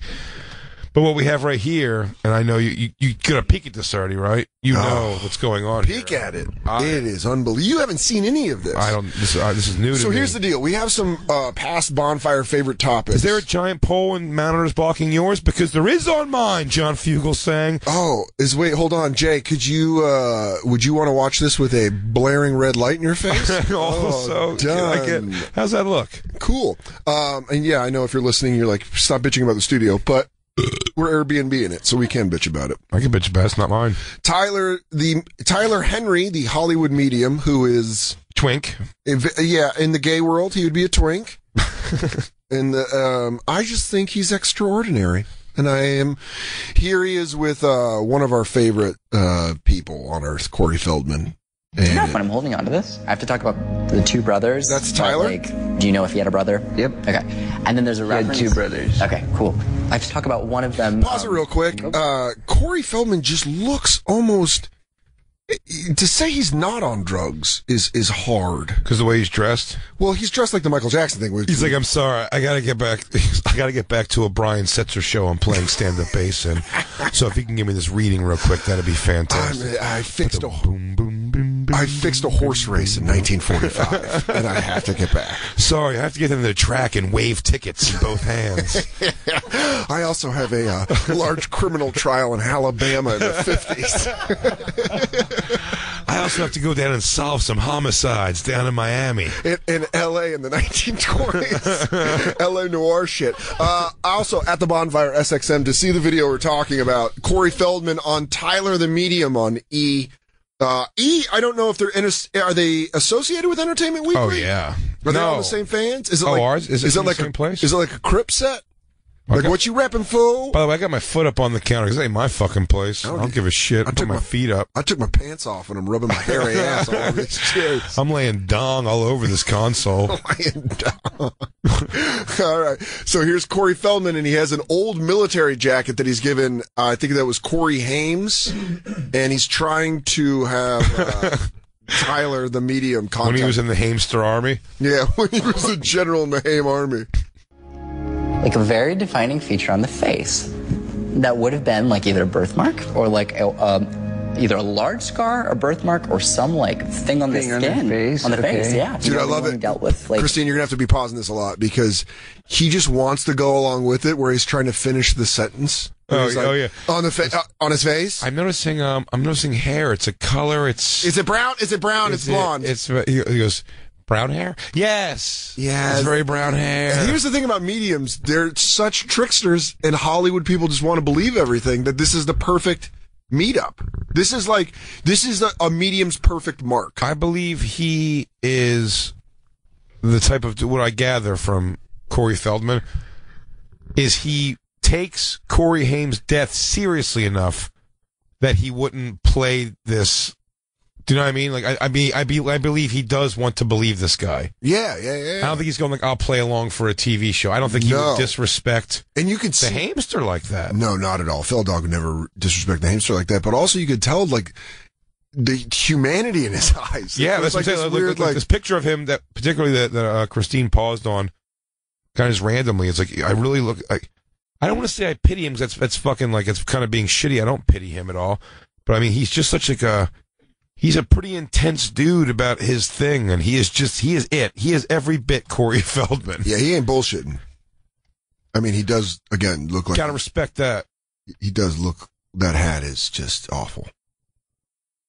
But what we have right here, and I know you you, you got a peek at this already, right? You know what's going on. Peek at it. it is unbelievable. You haven't seen any of this. I don't. This, uh, this is new to So me. here's the deal. We have some uh, past bonfire favorite topics. Is there a giant pole and monitors blocking yours? Because there is on mine. John Fugelsang. Oh, is wait, hold on, Jay. Could you? uh Would you want to watch this with a blaring red light in your face? also, done. I get, how's that look? Cool. Um, and yeah, I know if you're listening, you're like, stop bitching about the studio, but we're Airbnb in it, so we can bitch about it. I can bitch about it. It's not mine. Tyler, the Tyler Henry, the Hollywood medium, who is twink. If, yeah, in the gay world, he would be a twink. and the, um, I just think he's extraordinary. And I am here. He is with uh, one of our favorite uh, people on earth, Corey Feldman. Do you know when I'm holding on to this? I have to talk about the two brothers. That's Tyler? Like, do you know if he had a brother? Yep. Okay. And then there's a He had reference. two brothers. Okay, cool. I have to talk about one of them. Pause it real quick. Uh, Corey Feldman just looks almost. To say he's not on drugs is is hard because the way he's dressed. Well, he's dressed like the Michael Jackson thing. Which He's like, I'm sorry, I gotta get back. I gotta get back to a Brian Setzer show. I'm playing stand up bass in. So if you can give me this reading real quick, that'd be fantastic. I fixed a I fixed a horse race in 1945, and I have to get back. Sorry, I have to get into the track and wave tickets in both hands. I also have a uh, large criminal trial in Alabama in the 50s. I also have to go down and solve some homicides down in Miami. in, in L.A. in the 1920s. L.A. noir shit. Uh, also, at the Bonfire SXM, to see the video we're talking about, Corey Feldman on Tyler the Medium on E. Uh, e, I don't know if they're in a, are they associated with Entertainment Weekly? Oh yeah. Are they all the same fans? Is it Oh, like ours? Is it from the like same a, place? Is it like a Crip set? Like what you repping, fool? By the way, I got my foot up on the counter because it ain't my fucking place. I don't don't give a shit. I put my feet up. I took my pants off and I'm rubbing my hairy ass all over these chairs. I'm laying dong all over this console. Laying down. All right. So here's Corey Feldman, and he has an old military jacket that he's given. Uh, I think that was Corey Haim's, and he's trying to have uh, Tyler, the medium, contact. when he was in the Hamster Army. yeah, when he was a general in the Haim Army. Like a very defining feature on the face that would have been like either a birthmark or like a, um, either a large scar, a birthmark, or some like thing on the Thing on the skin, face, on the face. Yeah, Dude, I love it. Dealt with like Christine, you're gonna have to be pausing this a lot because he just wants to go along with it, where he's trying to finish the sentence. Oh, he's oh, yeah. on the fa- uh, on his face. I'm noticing. Um, I'm noticing hair. It's a color. It's. Is it brown? Is it brown? Is it's it- blonde. It's. He he goes. Brown hair? Yes. Yeah, It's very brown hair. Here's the thing about mediums: they're such tricksters, and Hollywood people just want to believe everything. That this is the perfect meetup. This is like this is a, a medium's perfect mark. I believe he is the type of what I gather from Corey Feldman is he takes Corey Haim's death seriously enough that he wouldn't play this. Do you know what I mean? Like I, I be, I be, I believe he does want to believe this guy. Yeah, yeah, yeah. I don't think he's going like I'll play along for a TV show. I don't think he No. would disrespect and you could the see hamster like that. No, not at all. Feldog would never disrespect the hamster like that. But also, you could tell like the humanity in his eyes. Yeah, that's was what I'm saying. this Like, weird, like, like this picture of him that particularly that, that uh, Christine paused on, kind of just randomly. It's like I really look. like I don't want to say I pity him. 'cause that's that's fucking like it's kind of being shitty. I don't pity him at all. But I mean, he's just such like a. He's a pretty intense dude about his thing, and he is just he is it. He is every bit Corey Feldman. Yeah, he ain't bullshitting. I mean, he does again look like Gotta respect that. he does look. That hat is just awful.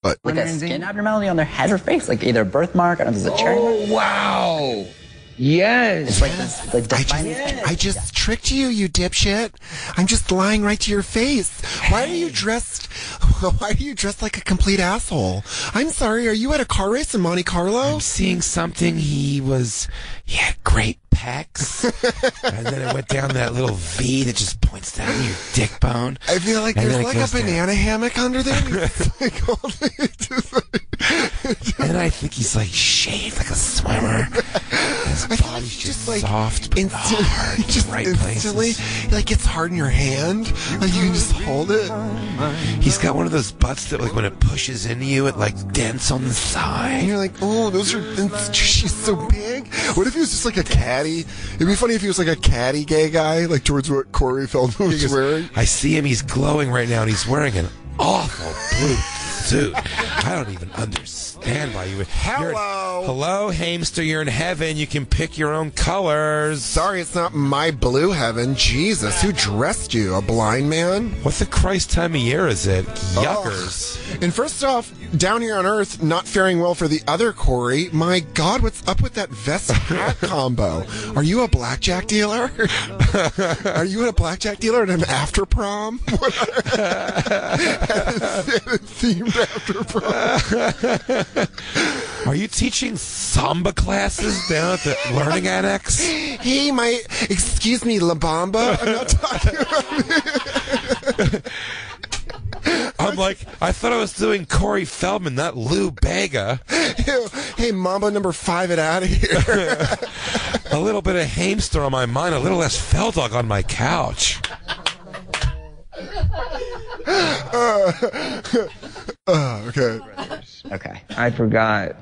But like a skin abnormality on their head or face, like either a birthmark. I don't know if there's a cherry. Oh, wow! Yes, it's like this, the defining I just tricked you, you dipshit. I'm just lying right to your face. Why are you dressed? Why are you dressed like a complete asshole? I'm sorry. Are you at a car race in Monte Carlo? I'm seeing something. He was, he had great pecs, and then it went down that little V that just points down your dick bone. I feel like And there's like a goes down. banana hammock under there. Like all the- and I think he's like shaved like a swimmer. His body's just, like soft but instantly, hard in just the right instantly, places. like it's hard in your hand. Like you can just hold it. He's got one of those butts that, like, when it pushes into you, it like dents on the And side. you're like, oh, those are. and She's so big. What if he was just like a caddy? It'd be funny if he was like a caddy gay guy, like towards what Corey Feldman was wearing. I see him. He's glowing right now, and he's wearing an awful blue suit. I don't even understand why you would. Hello, hello, Hamster. You're in heaven. You can pick your own colors. Sorry, it's not my blue heaven. Jesus, who dressed you? A blind man? What the Christ time of year is it? Yuckers. And first off, down here on Earth, not faring well for the other Corey. My God, what's up with that vest hat combo? Are you a blackjack dealer? Are you a blackjack dealer at an after prom? Themed after. Are you teaching samba classes down at the Learning Annex? Hey, my excuse me, La Bamba. I'm not talking about I'm like, I thought I was doing Corey Feldman, not Lou Bega. hey, Mambo number five, it out of here. a little bit of Hamster on my mind, a little less Feldog on my couch. Uh, okay. Okay. I forgot.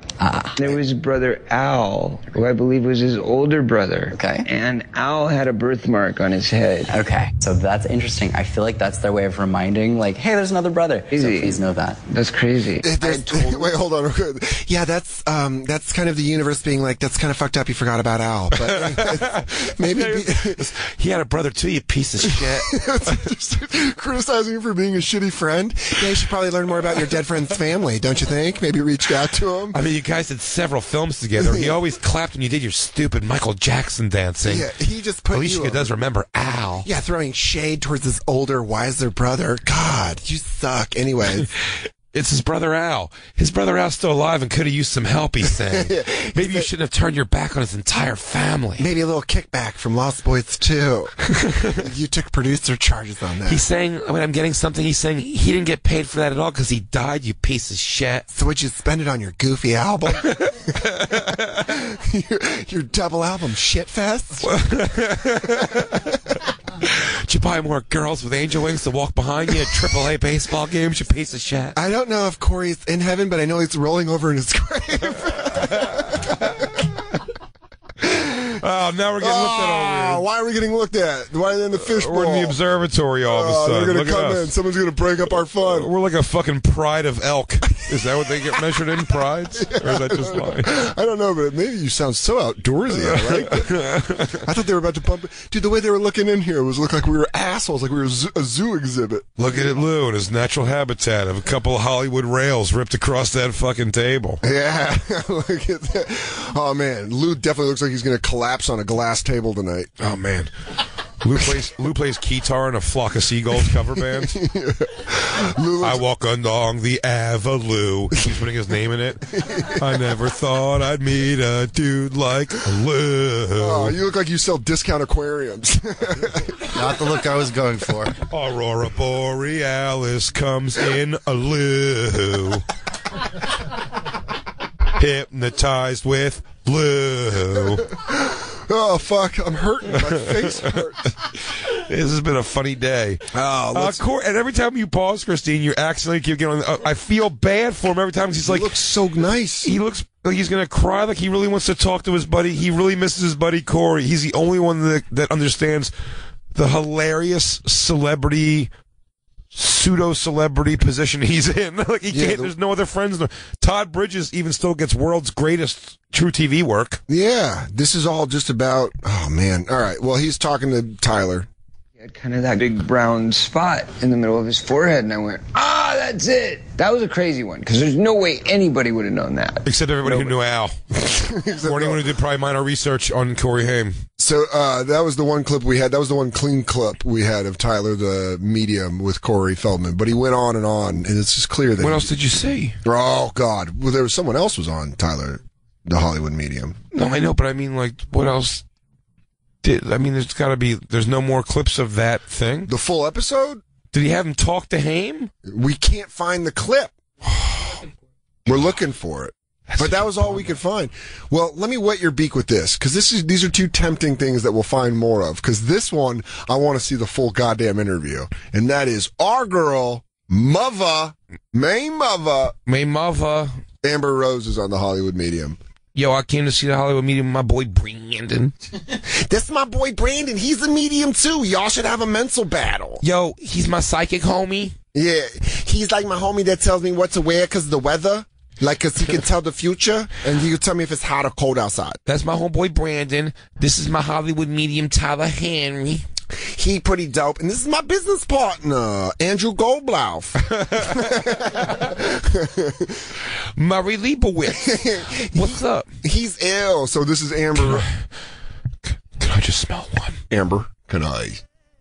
There was brother Al, who I believe was his older brother. Okay. And Al had a birthmark on his head. Okay, so that's interesting. I feel like that's their way of reminding, like, hey, there's another brother. So please know that. That's crazy. There's- wait, hold on. real. Yeah, that's um, that's kind of the universe being like, that's kind of fucked up. You forgot about Al, but maybe he had a brother too. You piece of shit. criticizing him for being a shitty friend. Yeah, you should probably learn more about your dead friend's family, don't you think? Maybe reach out to him. I mean, you guys did several films together. He always clapped when you did your stupid Michael Jackson dancing. Yeah, he just put Alicia you does remember Al. Yeah, throwing shade towards his older, wiser brother. God, you suck. Anyways. It's his brother Al. His brother Al's still alive and could have used some help, he's saying. Maybe you shouldn't have turned your back on his entire family. Maybe a little kickback from Lost Boys too. you took producer charges on that. He's saying, when I'm getting something, he's saying he didn't get paid for that at all because he died, you piece of shit. So would you spend it on your goofy album? your, your double album, Shitfest? Did you buy more girls with angel wings to walk behind you at AAA baseball games, you piece of shit? I don't know if Corey's in heaven, but I know he's rolling over in his grave. Oh, now we're getting looked at over Oh, why are we getting looked at? Why are they in the fishbowl? We're in the observatory all of a Oh, sudden. they're gonna come in. Someone's gonna break up our fun. We're like a fucking pride of elk. Is that what they get measured in prides? Or is that just mine? I don't know, but maybe you sound so outdoorsy. I like. I thought they were about to pump it. Dude, the way they were looking in here was look like we were assholes, like we were a zoo, a zoo exhibit. Look at it, Lou, in his natural habitat of a couple of Hollywood rails ripped across that fucking table. Yeah, look at that. Oh man, Lou definitely looks like he's gonna collapse on a glass table tonight. Oh man. Lou plays Lou plays guitar in a flock of seagulls cover band. I walk along the avenue. He's putting his name in it. I never thought I'd meet a dude like Lou. Oh, you look like you sell discount aquariums. Not the look I was going for. Aurora Borealis comes in a Lou. Hypnotized with Lou. oh fuck, I'm hurting. My face hurts. This has been a funny day. Oh, uh, Cor- and every time you pause, Christine, you accidentally keep getting. On, uh, I feel bad for him every time. He's like, he looks so nice. He looks like he's gonna cry. Like he really wants to talk to his buddy. He really misses his buddy Corey. He's the only one that that understands the hilarious celebrity pseudo celebrity position he's in. like he Yeah, can't. the- there's no other friends. Todd Bridges even still gets world's greatest truTV work. Yeah, this is all just about. Oh man. All right. Well, he's talking to Tyler. He had kind of that big brown spot in the middle of his forehead, and I went, ah, that's it. That was a crazy one, because there's no way anybody would have known that. Except everybody who knew Al. or anyone who did probably minor research on Corey Haim. So uh, that was the one clip we had. That was the one clean clip we had of Tyler the medium with Corey Feldman. But he went on and on, and it's just clear that. What he- else did you see? Oh God! Well, there was someone else was on Tyler, the Hollywood medium. No, I know, but I mean, like, what else? Did I mean? There's got to be. There's no more clips of that thing. The full episode? Did he have him talk to Haim? We can't find the clip. We're looking for it. but that was all we could find. Well, let me wet your beak with this, because this is these are two tempting things that we'll find more of. Because this one, I want to see the full goddamn interview, and that is our girl, Mother, May Mother, May Mother, Amber Rose is on the Hollywood Medium. Yo, I came to see the Hollywood Medium with my boy Brandon. This my boy Brandon. He's a medium too. Y'all should have a mental battle. Yo, he's my psychic homie. Yeah, he's like my homie that tells me what to wear because of the weather. Like, cause he can tell the future, and he can tell me if it's hot or cold outside. That's my homeboy Brandon. This is my Hollywood Medium Tyler Henry. He pretty dope, and this is my business partner, Andrew Goldblauf. Murray Leibowitz. What's up? He's ill, so this is Amber. Can I just smell one? Amber, can I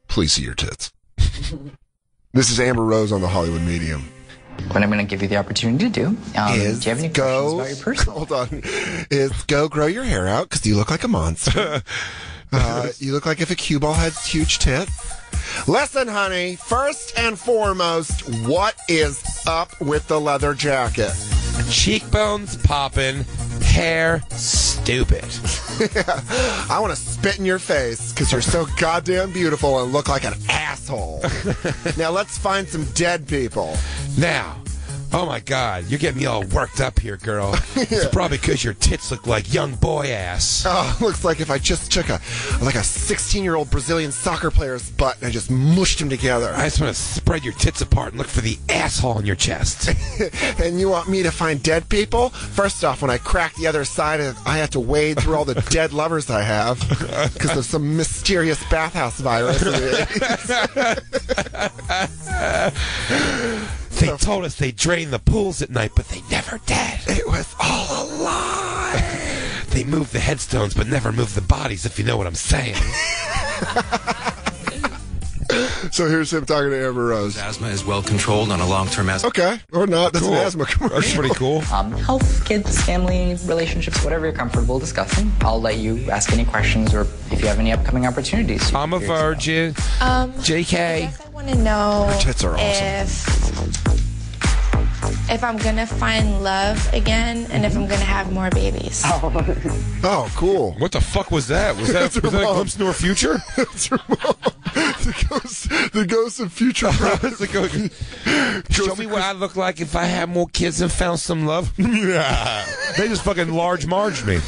please see your tits? this is Amber Rose on the Hollywood Medium. What I'm going to give you the opportunity to do. Um, is do you have any go, questions about your person? Hold on. Is go grow your hair out because you look like a monster. Uh, you look like if a cue ball had huge tits. Listen, honey, first and foremost, what is up with the leather jacket? Cheekbones popping, hair stupid. I want to spit in your face because you're so goddamn beautiful and look like an asshole. now let's find some dead people. Now, oh my God, you're getting me all worked up here, girl. It's probably because your tits look like young boy ass. Oh, looks like if I just took a like a 16 year old Brazilian soccer player's butt and I just mushed him together. I just want to spread your tits apart and look for the asshole in your chest. and you want me to find dead people? First off, when I crack the other side, I have to wade through all the dead lovers I have because of some mysterious bathhouse virus. They told us they drained the pools at night, but they never did. It was all a lie. They moved the headstones, but never moved the bodies, if you know what I'm saying. So here's him talking to Amber Rose. Asthma is well controlled on a long-term asthma. Okay, or not. That's Cool. an asthma commercial. That's pretty cool. Um, health, kids, family, relationships, whatever you're comfortable discussing. I'll let you ask any questions or if you have any upcoming opportunities. I'm a virgin. Um, JK. I want to know Her tits are awesome. if if I'm gonna find love again and if I'm gonna have more babies. Oh, oh cool. What the fuck was that? Was that, was that a glimpse into our future? That's her mom. The ghost, the ghost of future. Uh, Show me what I look like if I had more kids and found some love. Yeah. They just fucking large marged me.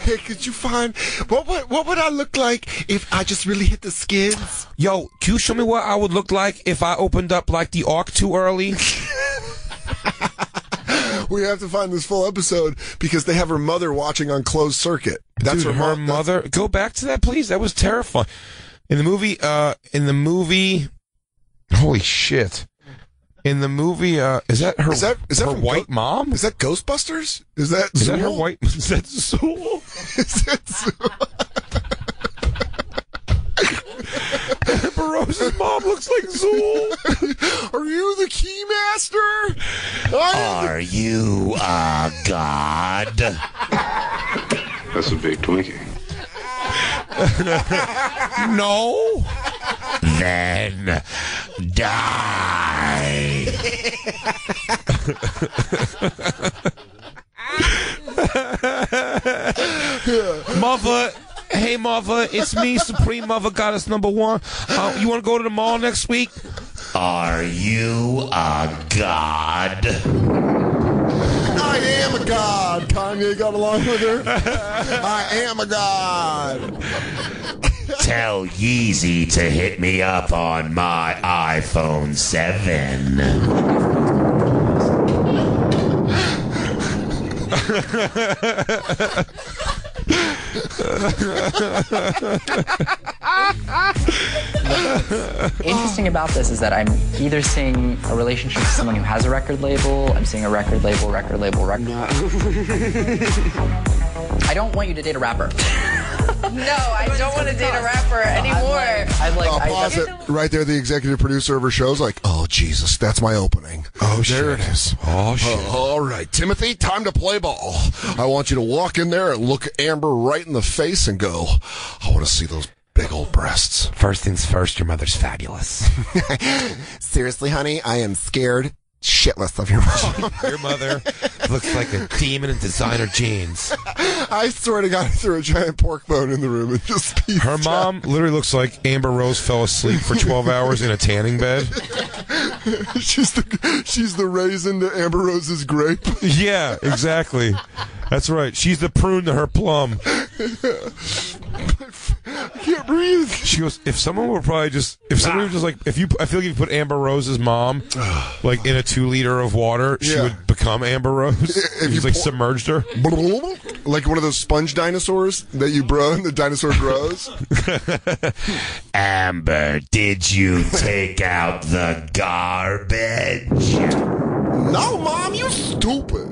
hey, could you find what would what would I look like if I just really hit the skids? Yo, can you show me what I would look like if I opened up like the ark too early? We have to find this full episode because they have her mother watching on closed circuit. That's Dude, her, her mom. mother. Go back to that, please. That was terrifying. In the movie, uh, in the movie, holy shit. In the movie, uh, is that her? Is that is that her white Go- mom? Is that Ghostbusters? Is that Is that her white? Is that Zuul? Is that Zuul? Amber mom looks like Zuul. Are you the keymaster? Are you a god? That's a big Twinkie. no. Then die. Mother, hey mother, it's me, Supreme Mother Goddess Number One. Uh, you want to go to the mall next week? Are you a god? I am a god. Kanye got along with her. I am a god. Tell Yeezy to hit me up on my iPhone 7. Interesting about this is that I'm either seeing a relationship with someone who has a record label, I'm seeing a record label, record label, record. No. I don't want you to date a rapper. No, I don't want to date a rapper anymore. I'm like, Oh, I, pause it right there. The executive producer of her show's like, "Oh Jesus, that's my opening." Oh, there it is. Oh shit. all right, Timothy, time to play ball. I want you to walk in there and look Amber right in the face and go, "I want to see those big old breasts." First things first, your mother's fabulous. Seriously, honey, I am scared shitless of your mom. Your mother looks like a demon in designer jeans. I swear to God, I threw a giant pork bone in the room and just Her mom literally looks like Amber Rose fell asleep for 12 hours in a tanning bed. she's the she's the raisin to Amber Rose's grape. Yeah, exactly. That's right. She's the prune to her plum. I can't breathe. She goes, if someone were probably just, if somebody was just like, if you, I feel like if you put Amber Rose's mom, like in a two liter of water, she Yeah. would become Amber Rose. If you like submerged her. like one of those sponge dinosaurs that you bro and the dinosaur grows. Amber, did you take out the garbage? No, mom, you stupid.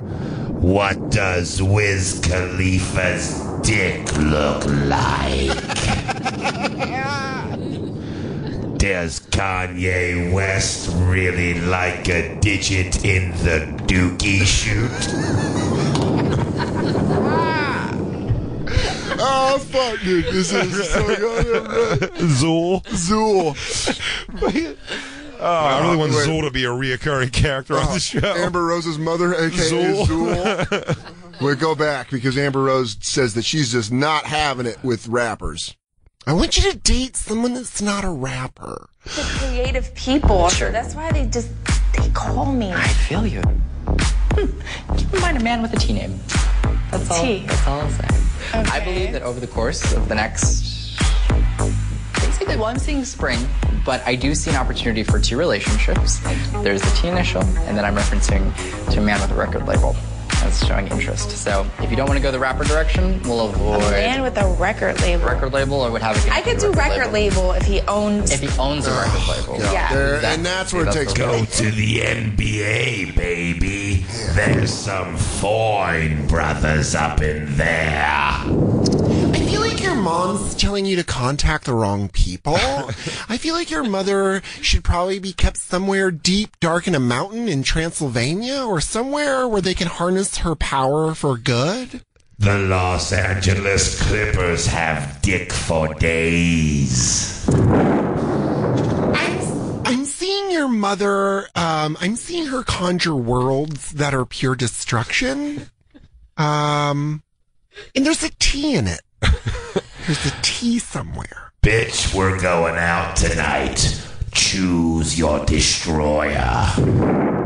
What does Wiz Khalifa's dick look like? Does Kanye West really like a digit in the dookie shoot? oh ah, ah, fuck, dude, this is so goddamn Zuul. Zuul. Oh, I really want Wait. Zuul to be a reoccurring character on the show. Amber Rose's mother, aka Zuul. Zuul. we go back because Amber Rose says that she's just not having it with rappers. I want you to date someone that's not a rapper. The creative people. So that's why they just they call me. I feel you. Hmm. Keep in mind a man with a T name. That's all. T. That's all I'll say. I believe that over the course of the next, basically, well, I'm seeing spring, but I do see an opportunity for two relationships. There's the T initial, and then I'm referencing to a man with a record label that's showing interest. So if you don't want to go the rapper direction, we'll avoid A man with a record label. record label or would have a I could do record label if he owns. if he owns a record label. Yeah. There- and that's where it takes Go to the NBA, baby. There's some fine brothers up in there. I feel like your mom's telling you to contact the wrong people. I feel like your mother should probably be kept somewhere deep, dark in a mountain in Transylvania or somewhere where they can harness her power for good. The Los Angeles Clippers have dick for days. I'm seeing your mother, um, I'm seeing her conjure worlds that are pure destruction. Um, and there's a T in it. There's a T somewhere. Bitch, we're going out tonight. Choose your destroyer.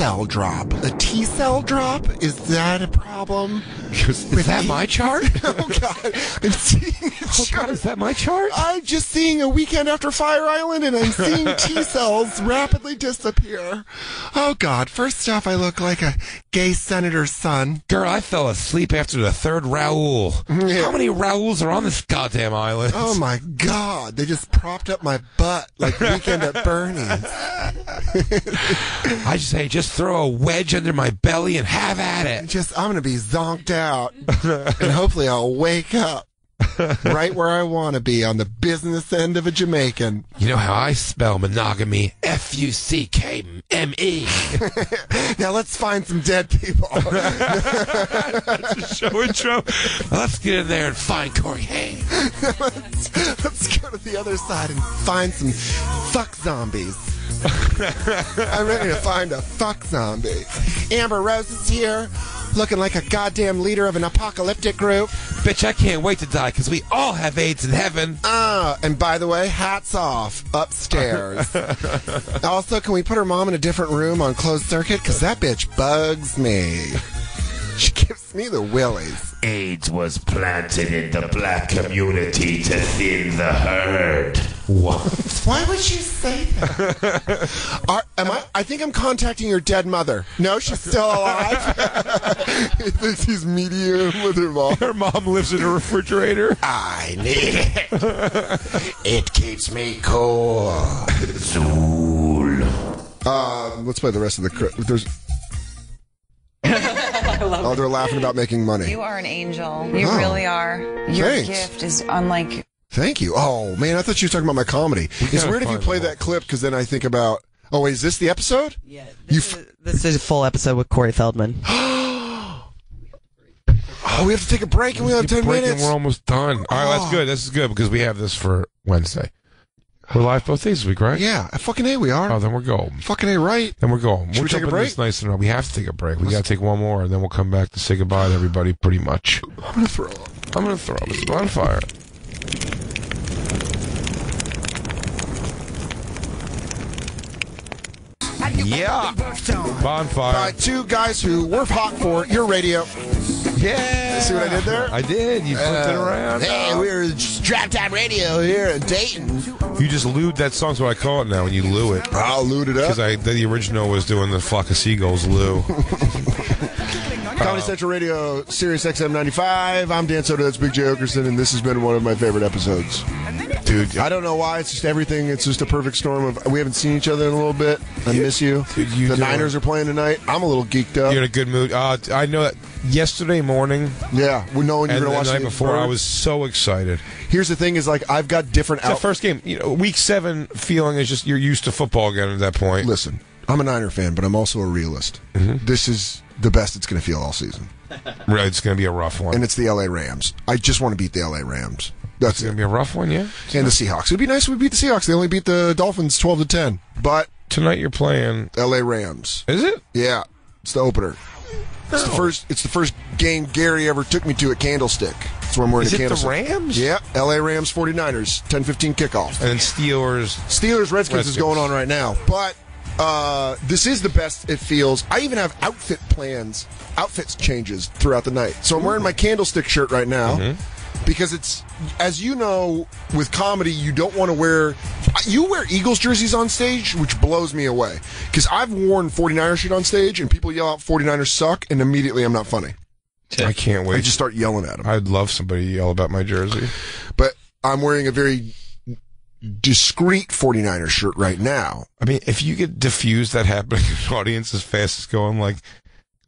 Cell drop. A T cell drop? Is that a problem? Is that my chart? oh god. I'm seeing Oh god, is that my chart? I'm just seeing a weekend after Fire Island and I'm seeing T cells rapidly disappear. Oh god, first off I look like a gay senator's son. Girl, I fell asleep after the third Raoul. How many Raouls are on this goddamn island? Oh my god, they just propped up my butt like weekend at Bernie's. I just say, just throw a wedge under my belly and have at it. Just I'm gonna be zonked out. and hopefully I'll wake up right where I wanna be on the business end of a Jamaican. You know how I spell monogamy? F U C K M E. now let's find some dead people. Show intro. Let's get in there and find Corey Haim. let's, let's go to the other side and find some fuck zombies. I'm ready to find a fuck zombie. Amber Rose is here, looking like a goddamn leader of an apocalyptic group. Bitch, I can't wait to die because we all have AIDS in heaven. Ah, and by the way, hats off upstairs. also, can we put her mom in a different room on closed circuit? Because that bitch bugs me. She gives me the willies. AIDS was planted in the black community to thin the herd. What? Why would you say that? Are, am I? I think I'm contacting your dead mother. No, she's still alive. he thinks he's medium with her mom. Her mom lives in a refrigerator. I need it. it keeps me cool. Zuul. Uh, let's play the rest of the. Cri- There's. oh, they're laughing about making money. You are an angel. You Oh. really are. Your Thanks. gift is unlike. Thank you. Oh man, I thought you were talking about my comedy. It's weird if you play that clip because then I think about. Oh, wait, is this the episode? Yeah. You. F- This is a full episode with Corey Feldman. oh, we have to take a break and we only have ten Break and minutes. We're almost done. All right, Oh. that's good. This is good because we have this for Wednesday. We're live both days this week, right? Yeah, fucking A, we are. Oh, then we're going. Fucking A, right? Then we're going. Should we're we take a break? This nice and we have to take a break. We got to take one more, and then we'll come back to say goodbye to everybody. Pretty much. I'm gonna throw up. I'm gonna throw up. It's a bonfire. Yeah. Bonfire. By two guys who were hot for your radio. Yeah. See what I did there? I did. You flipped it Uh, around. Hey, we're Strap Time Radio here in Dayton. You just lewd that song's what I call it now. When you loo it, I'll lewd it up. because the original was doing the flock of seagulls loo. Comedy Central Radio, Sirius XM 95. I'm Dan Soder. That's Big Jay Oakerson, and this has been one of my favorite episodes. Dude, I don't know why. It's just everything. It's just a perfect storm of. We haven't seen each other in a little bit. I miss you. Dude, you the do. Niners are playing tonight. I'm a little geeked up. You're in a good mood. Uh, I know that yesterday morning yeah, we knowing you're going to the watch night the before, I was so excited. Here's the thing: is like I've got different It's the out. first game. You know, week seven feeling is just you're used to football again at that point. Listen, I'm a Niner fan, but I'm also a realist. Mm-hmm. This is the best it's going to feel all season, Really, it's going to be a rough one. and it's the LA Rams. I just want to beat the LA Rams. That's It's going to be a rough one, yeah. And the Seahawks. It'd be nice if we beat the Seahawks. They only beat the Dolphins 12 to 10. But Tonight you're playing. LA Rams. Is it? Yeah, it's the opener. It's the oh. first. It's the first game Gary ever took me to at Candlestick. That's when we're in Is a it the Candlestick. Rams? Yeah, LA Rams 49ers 10-15 kickoff. And then Steelers. Steelers Redskins is Redskins. going on right now, but uh, this is the best it feels. I even have outfit plans, outfits changes throughout the night. So I'm wearing my Candlestick shirt right now. Mm-hmm. Because it's, as you know, with comedy, you don't want to wear. You wear Eagles jerseys on stage, which blows me away. Because I've worn 49er shit on stage, and people yell out 49ers suck, and immediately I'm not funny. I can't wait. I just start yelling at them. I'd love somebody to yell about my jersey. But I'm wearing a very discreet 49er shirt right now. I mean, if you could diffuse that happening in the audience as fast as going, like,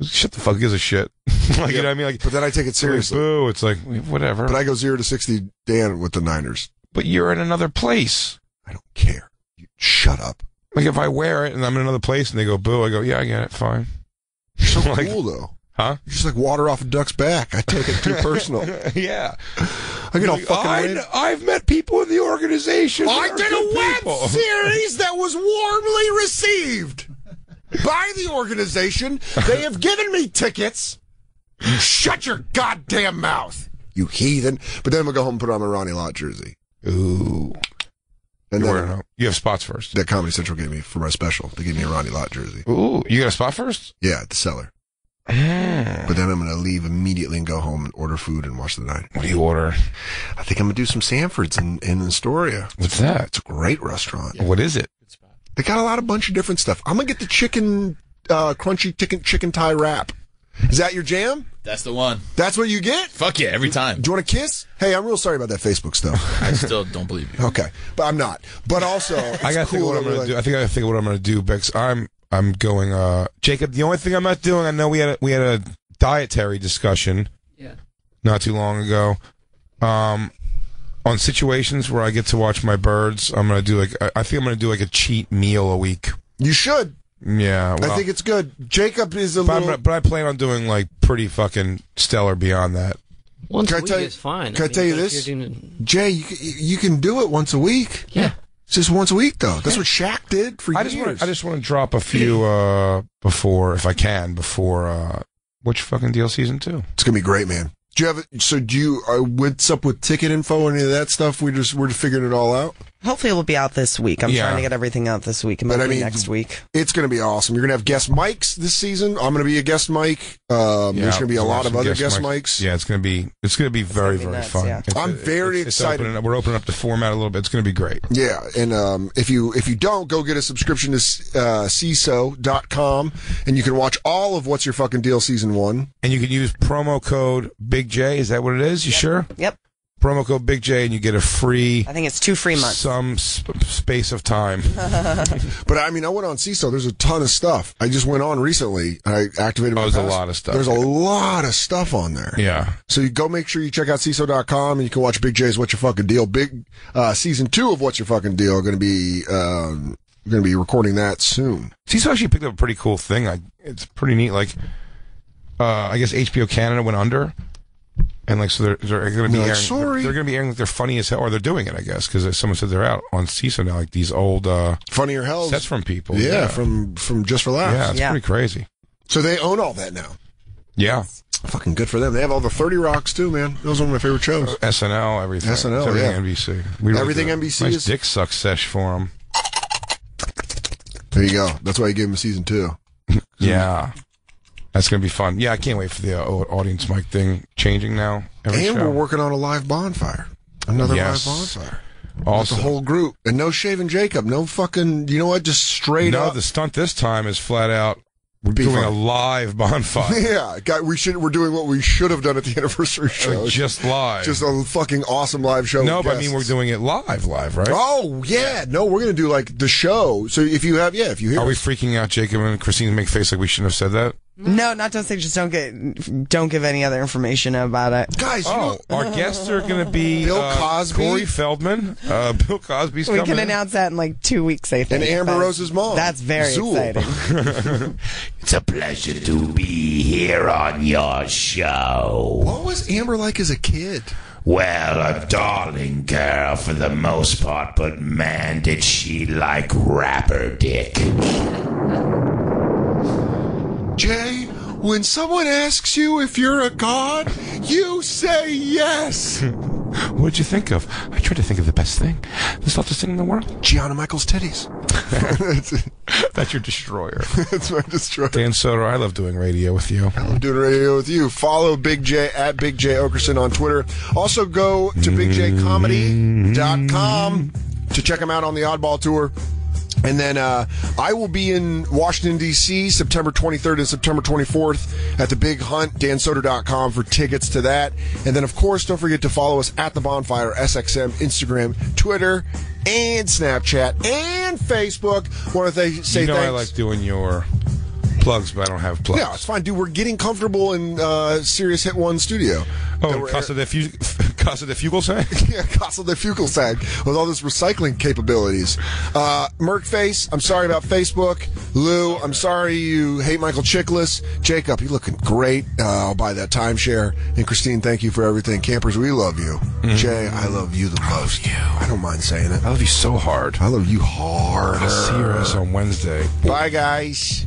shut the fuck gives a shit. like, you know what I mean? Like, But then I take it seriously. boo. It's like, whatever. But I go zero to sixty, Dan, with the Niners. but you're in another place. I don't care. You shut up. Like, if I wear it and I'm in another place and they go boo, I go, yeah, I get it. Fine. So Like- cool though. Huh? You're just like water off a duck's back. I take it too personal. yeah. I get all Like, fucking. I, I've met people in the organization. I did a web people. series that was warmly received by the organization. They have given me tickets. You shut your goddamn mouth, you heathen. But then I'm gonna go home and put on my Ronnie Lott jersey. Ooh. And You're then you have spots first. that Comedy Central gave me for my special. They gave me a Ronnie Lott jersey. Ooh. You got a spot first? Yeah, at the cellar. But then I'm gonna leave immediately and go home and order food and watch the night. What do you order? I think I'm gonna do some Sanfords in, in Astoria. What's that? It's a great restaurant. What is it? They got a lot of bunch of different stuff. I'm gonna get the chicken, uh, crunchy chicken chicken thigh wrap. Is that your jam? That's the one. That's what you get? Fuck yeah, every time. Do you want a kiss? Hey, I'm real sorry about that Facebook stuff. I still don't believe you. okay, but I'm not. But also, it's I got to think of what I'm that we're going to do. I think I gotta think of what I'm going to do, Bex. I'm I'm going. uh Jacob, the only thing I'm not doing. I know we had a, we had a dietary discussion. Yeah. Not too long ago. Um, on situations where I get to watch my birds, I'm going to do like I, I think I'm going to do like a cheat meal a week. You should. Yeah, well, I think it's good. Jacob is a but, little. I'm, but I plan on doing like pretty fucking stellar beyond that. Once Can I a week tell you- is fine. can I tell you this? doing- Jay, you, can- you can do it once a week. Yeah. Just once a week though. That's what Shaq did for I years. just wanna, I just want to drop a few uh before if I can before uh which fucking deal season two. It's gonna be great, man. Do you have so? Do you? Uh, what's up with ticket info? Any of that stuff? We just we're just figuring it all out. Hopefully, it'll be out this week. I'm Yeah. trying to get everything out this week. It might But I be mean, next week. It's going to be awesome. You're going to have guest mics this season. I'm going to be a guest mic. Um, there's going to be a lot of other guest mics. Yeah, it's going to be it's going to be very very nuts, fun. yeah. It's- I'm very it's- it's excited. opening up- we're opening up the format a little bit. It's going to be great. Yeah, and um, if you if you don't go get a subscription to uh, Seeso.com, and you can watch all of What's Your Fucking Deal season one. And you can use promo code Big Jay. Is that what it is? You sure? Yep. Promo code Big Jay, and you get a free. I think it's two free months. Some sp- space of time. But I mean, I went on Seeso. There's a ton of stuff. I just went on recently. I activated. my Oh, there's a lot of stuff. There's a lot of stuff on there. Yeah. So you go make sure you check out Seeso.com and you can watch Big Jay's What's Your Fucking Deal. Big uh, season two of What's Your Fucking Deal going to be um, going to be recording that soon. Seeso actually picked up a pretty cool thing. Like it's pretty neat. Like uh, I guess HBO Canada went under, And like, so they're, they're going to be They're like, airing. "Sorry." They're, going to be airing like they're funny as hell, or they're doing it, I guess, because someone said they're out on Seeso now, like these old uh, Funnier Hells. sets from people. Yeah, from from Just for Laughs. yeah, it's pretty crazy. So they own all that now. Yeah, Fucking good for them. They have all the 30 Rocks too, man. That was one of my favorite shows. SNL, everything. SNL, It's everything yeah. NBC. We Everything do. NBC nice is- dick suck sesh for them. There you go. That's why you gave him a season two. Yeah, that's gonna be fun. Yeah, I can't wait for the uh, audience mic thing changing now. And show. we're working on a live bonfire. Another Yes. live bonfire. Also- With the whole group. And no shaving Jacob. No fucking, you know what? Just straight no, up. the stunt this time is flat out. We're Be doing fun. a live bonfire. yeah, guy, we should. We're doing what we should have done at the anniversary show. just live. Just a fucking awesome live show. no, but I mean we're doing it live, live, right? Oh yeah, no, we're gonna do like the show. So if you have, yeah, if you hear, Are we freaking out, Jacob and Christine? Make face like we shouldn't have said that. No, not don't say just don't get don't give any other information about it. guys, Oh, our guests are going to be Bill uh, Cosby. Corey Feldman, uh, Bill Cosby's We coming. can in. announce that in like two weeks, I think. and Amber but Rose's mom. That's very Zuul. exciting. It's a pleasure to be here on your show. What was Amber like as a kid? Well, a darling girl for the most part, but man, did she like rapper dick. Jay, when someone asks you if you're a god, you say yes. What'd you think of? I tried to think of the best thing, the softest thing in the world. Gianna Michaels' titties. That's your destroyer. That's my destroyer. Dan Soder, I love doing radio with you. I'm doing radio with you. Follow Big Jay at Big Jay Oakerson on Twitter. Also go to bigjaycomedy.com to check him out on the Oddball Tour. And then uh, I will be in Washington, D.C. September 23rd and September 24th at the Big Hunt, dansoder.com for tickets to that. And then, of course, don't forget to follow us at The Bonfire, SXM, Instagram, Twitter, and Snapchat, and Facebook. Want to th- say you know thanks. I like doing your plugs, but I don't have plugs. Yeah, it's fine, dude. We're getting comfortable in uh, Sirius Hit One studio. Oh, Casa de, Fu- Casa de Fugelsang? yeah, Castle de Fugelsang with all this recycling capabilities. Uh, Merkface, I'm sorry about Facebook. Lou, I'm sorry you hate Michael Chiklis. Jacob, you're looking great. Uh, I'll buy that timeshare. And Christine, thank you for everything. Campers, we love you. Jay, I love you the most. I don't mind saying it. I love you so hard. I love you hard. I'll see ass on Wednesday. Bye, guys.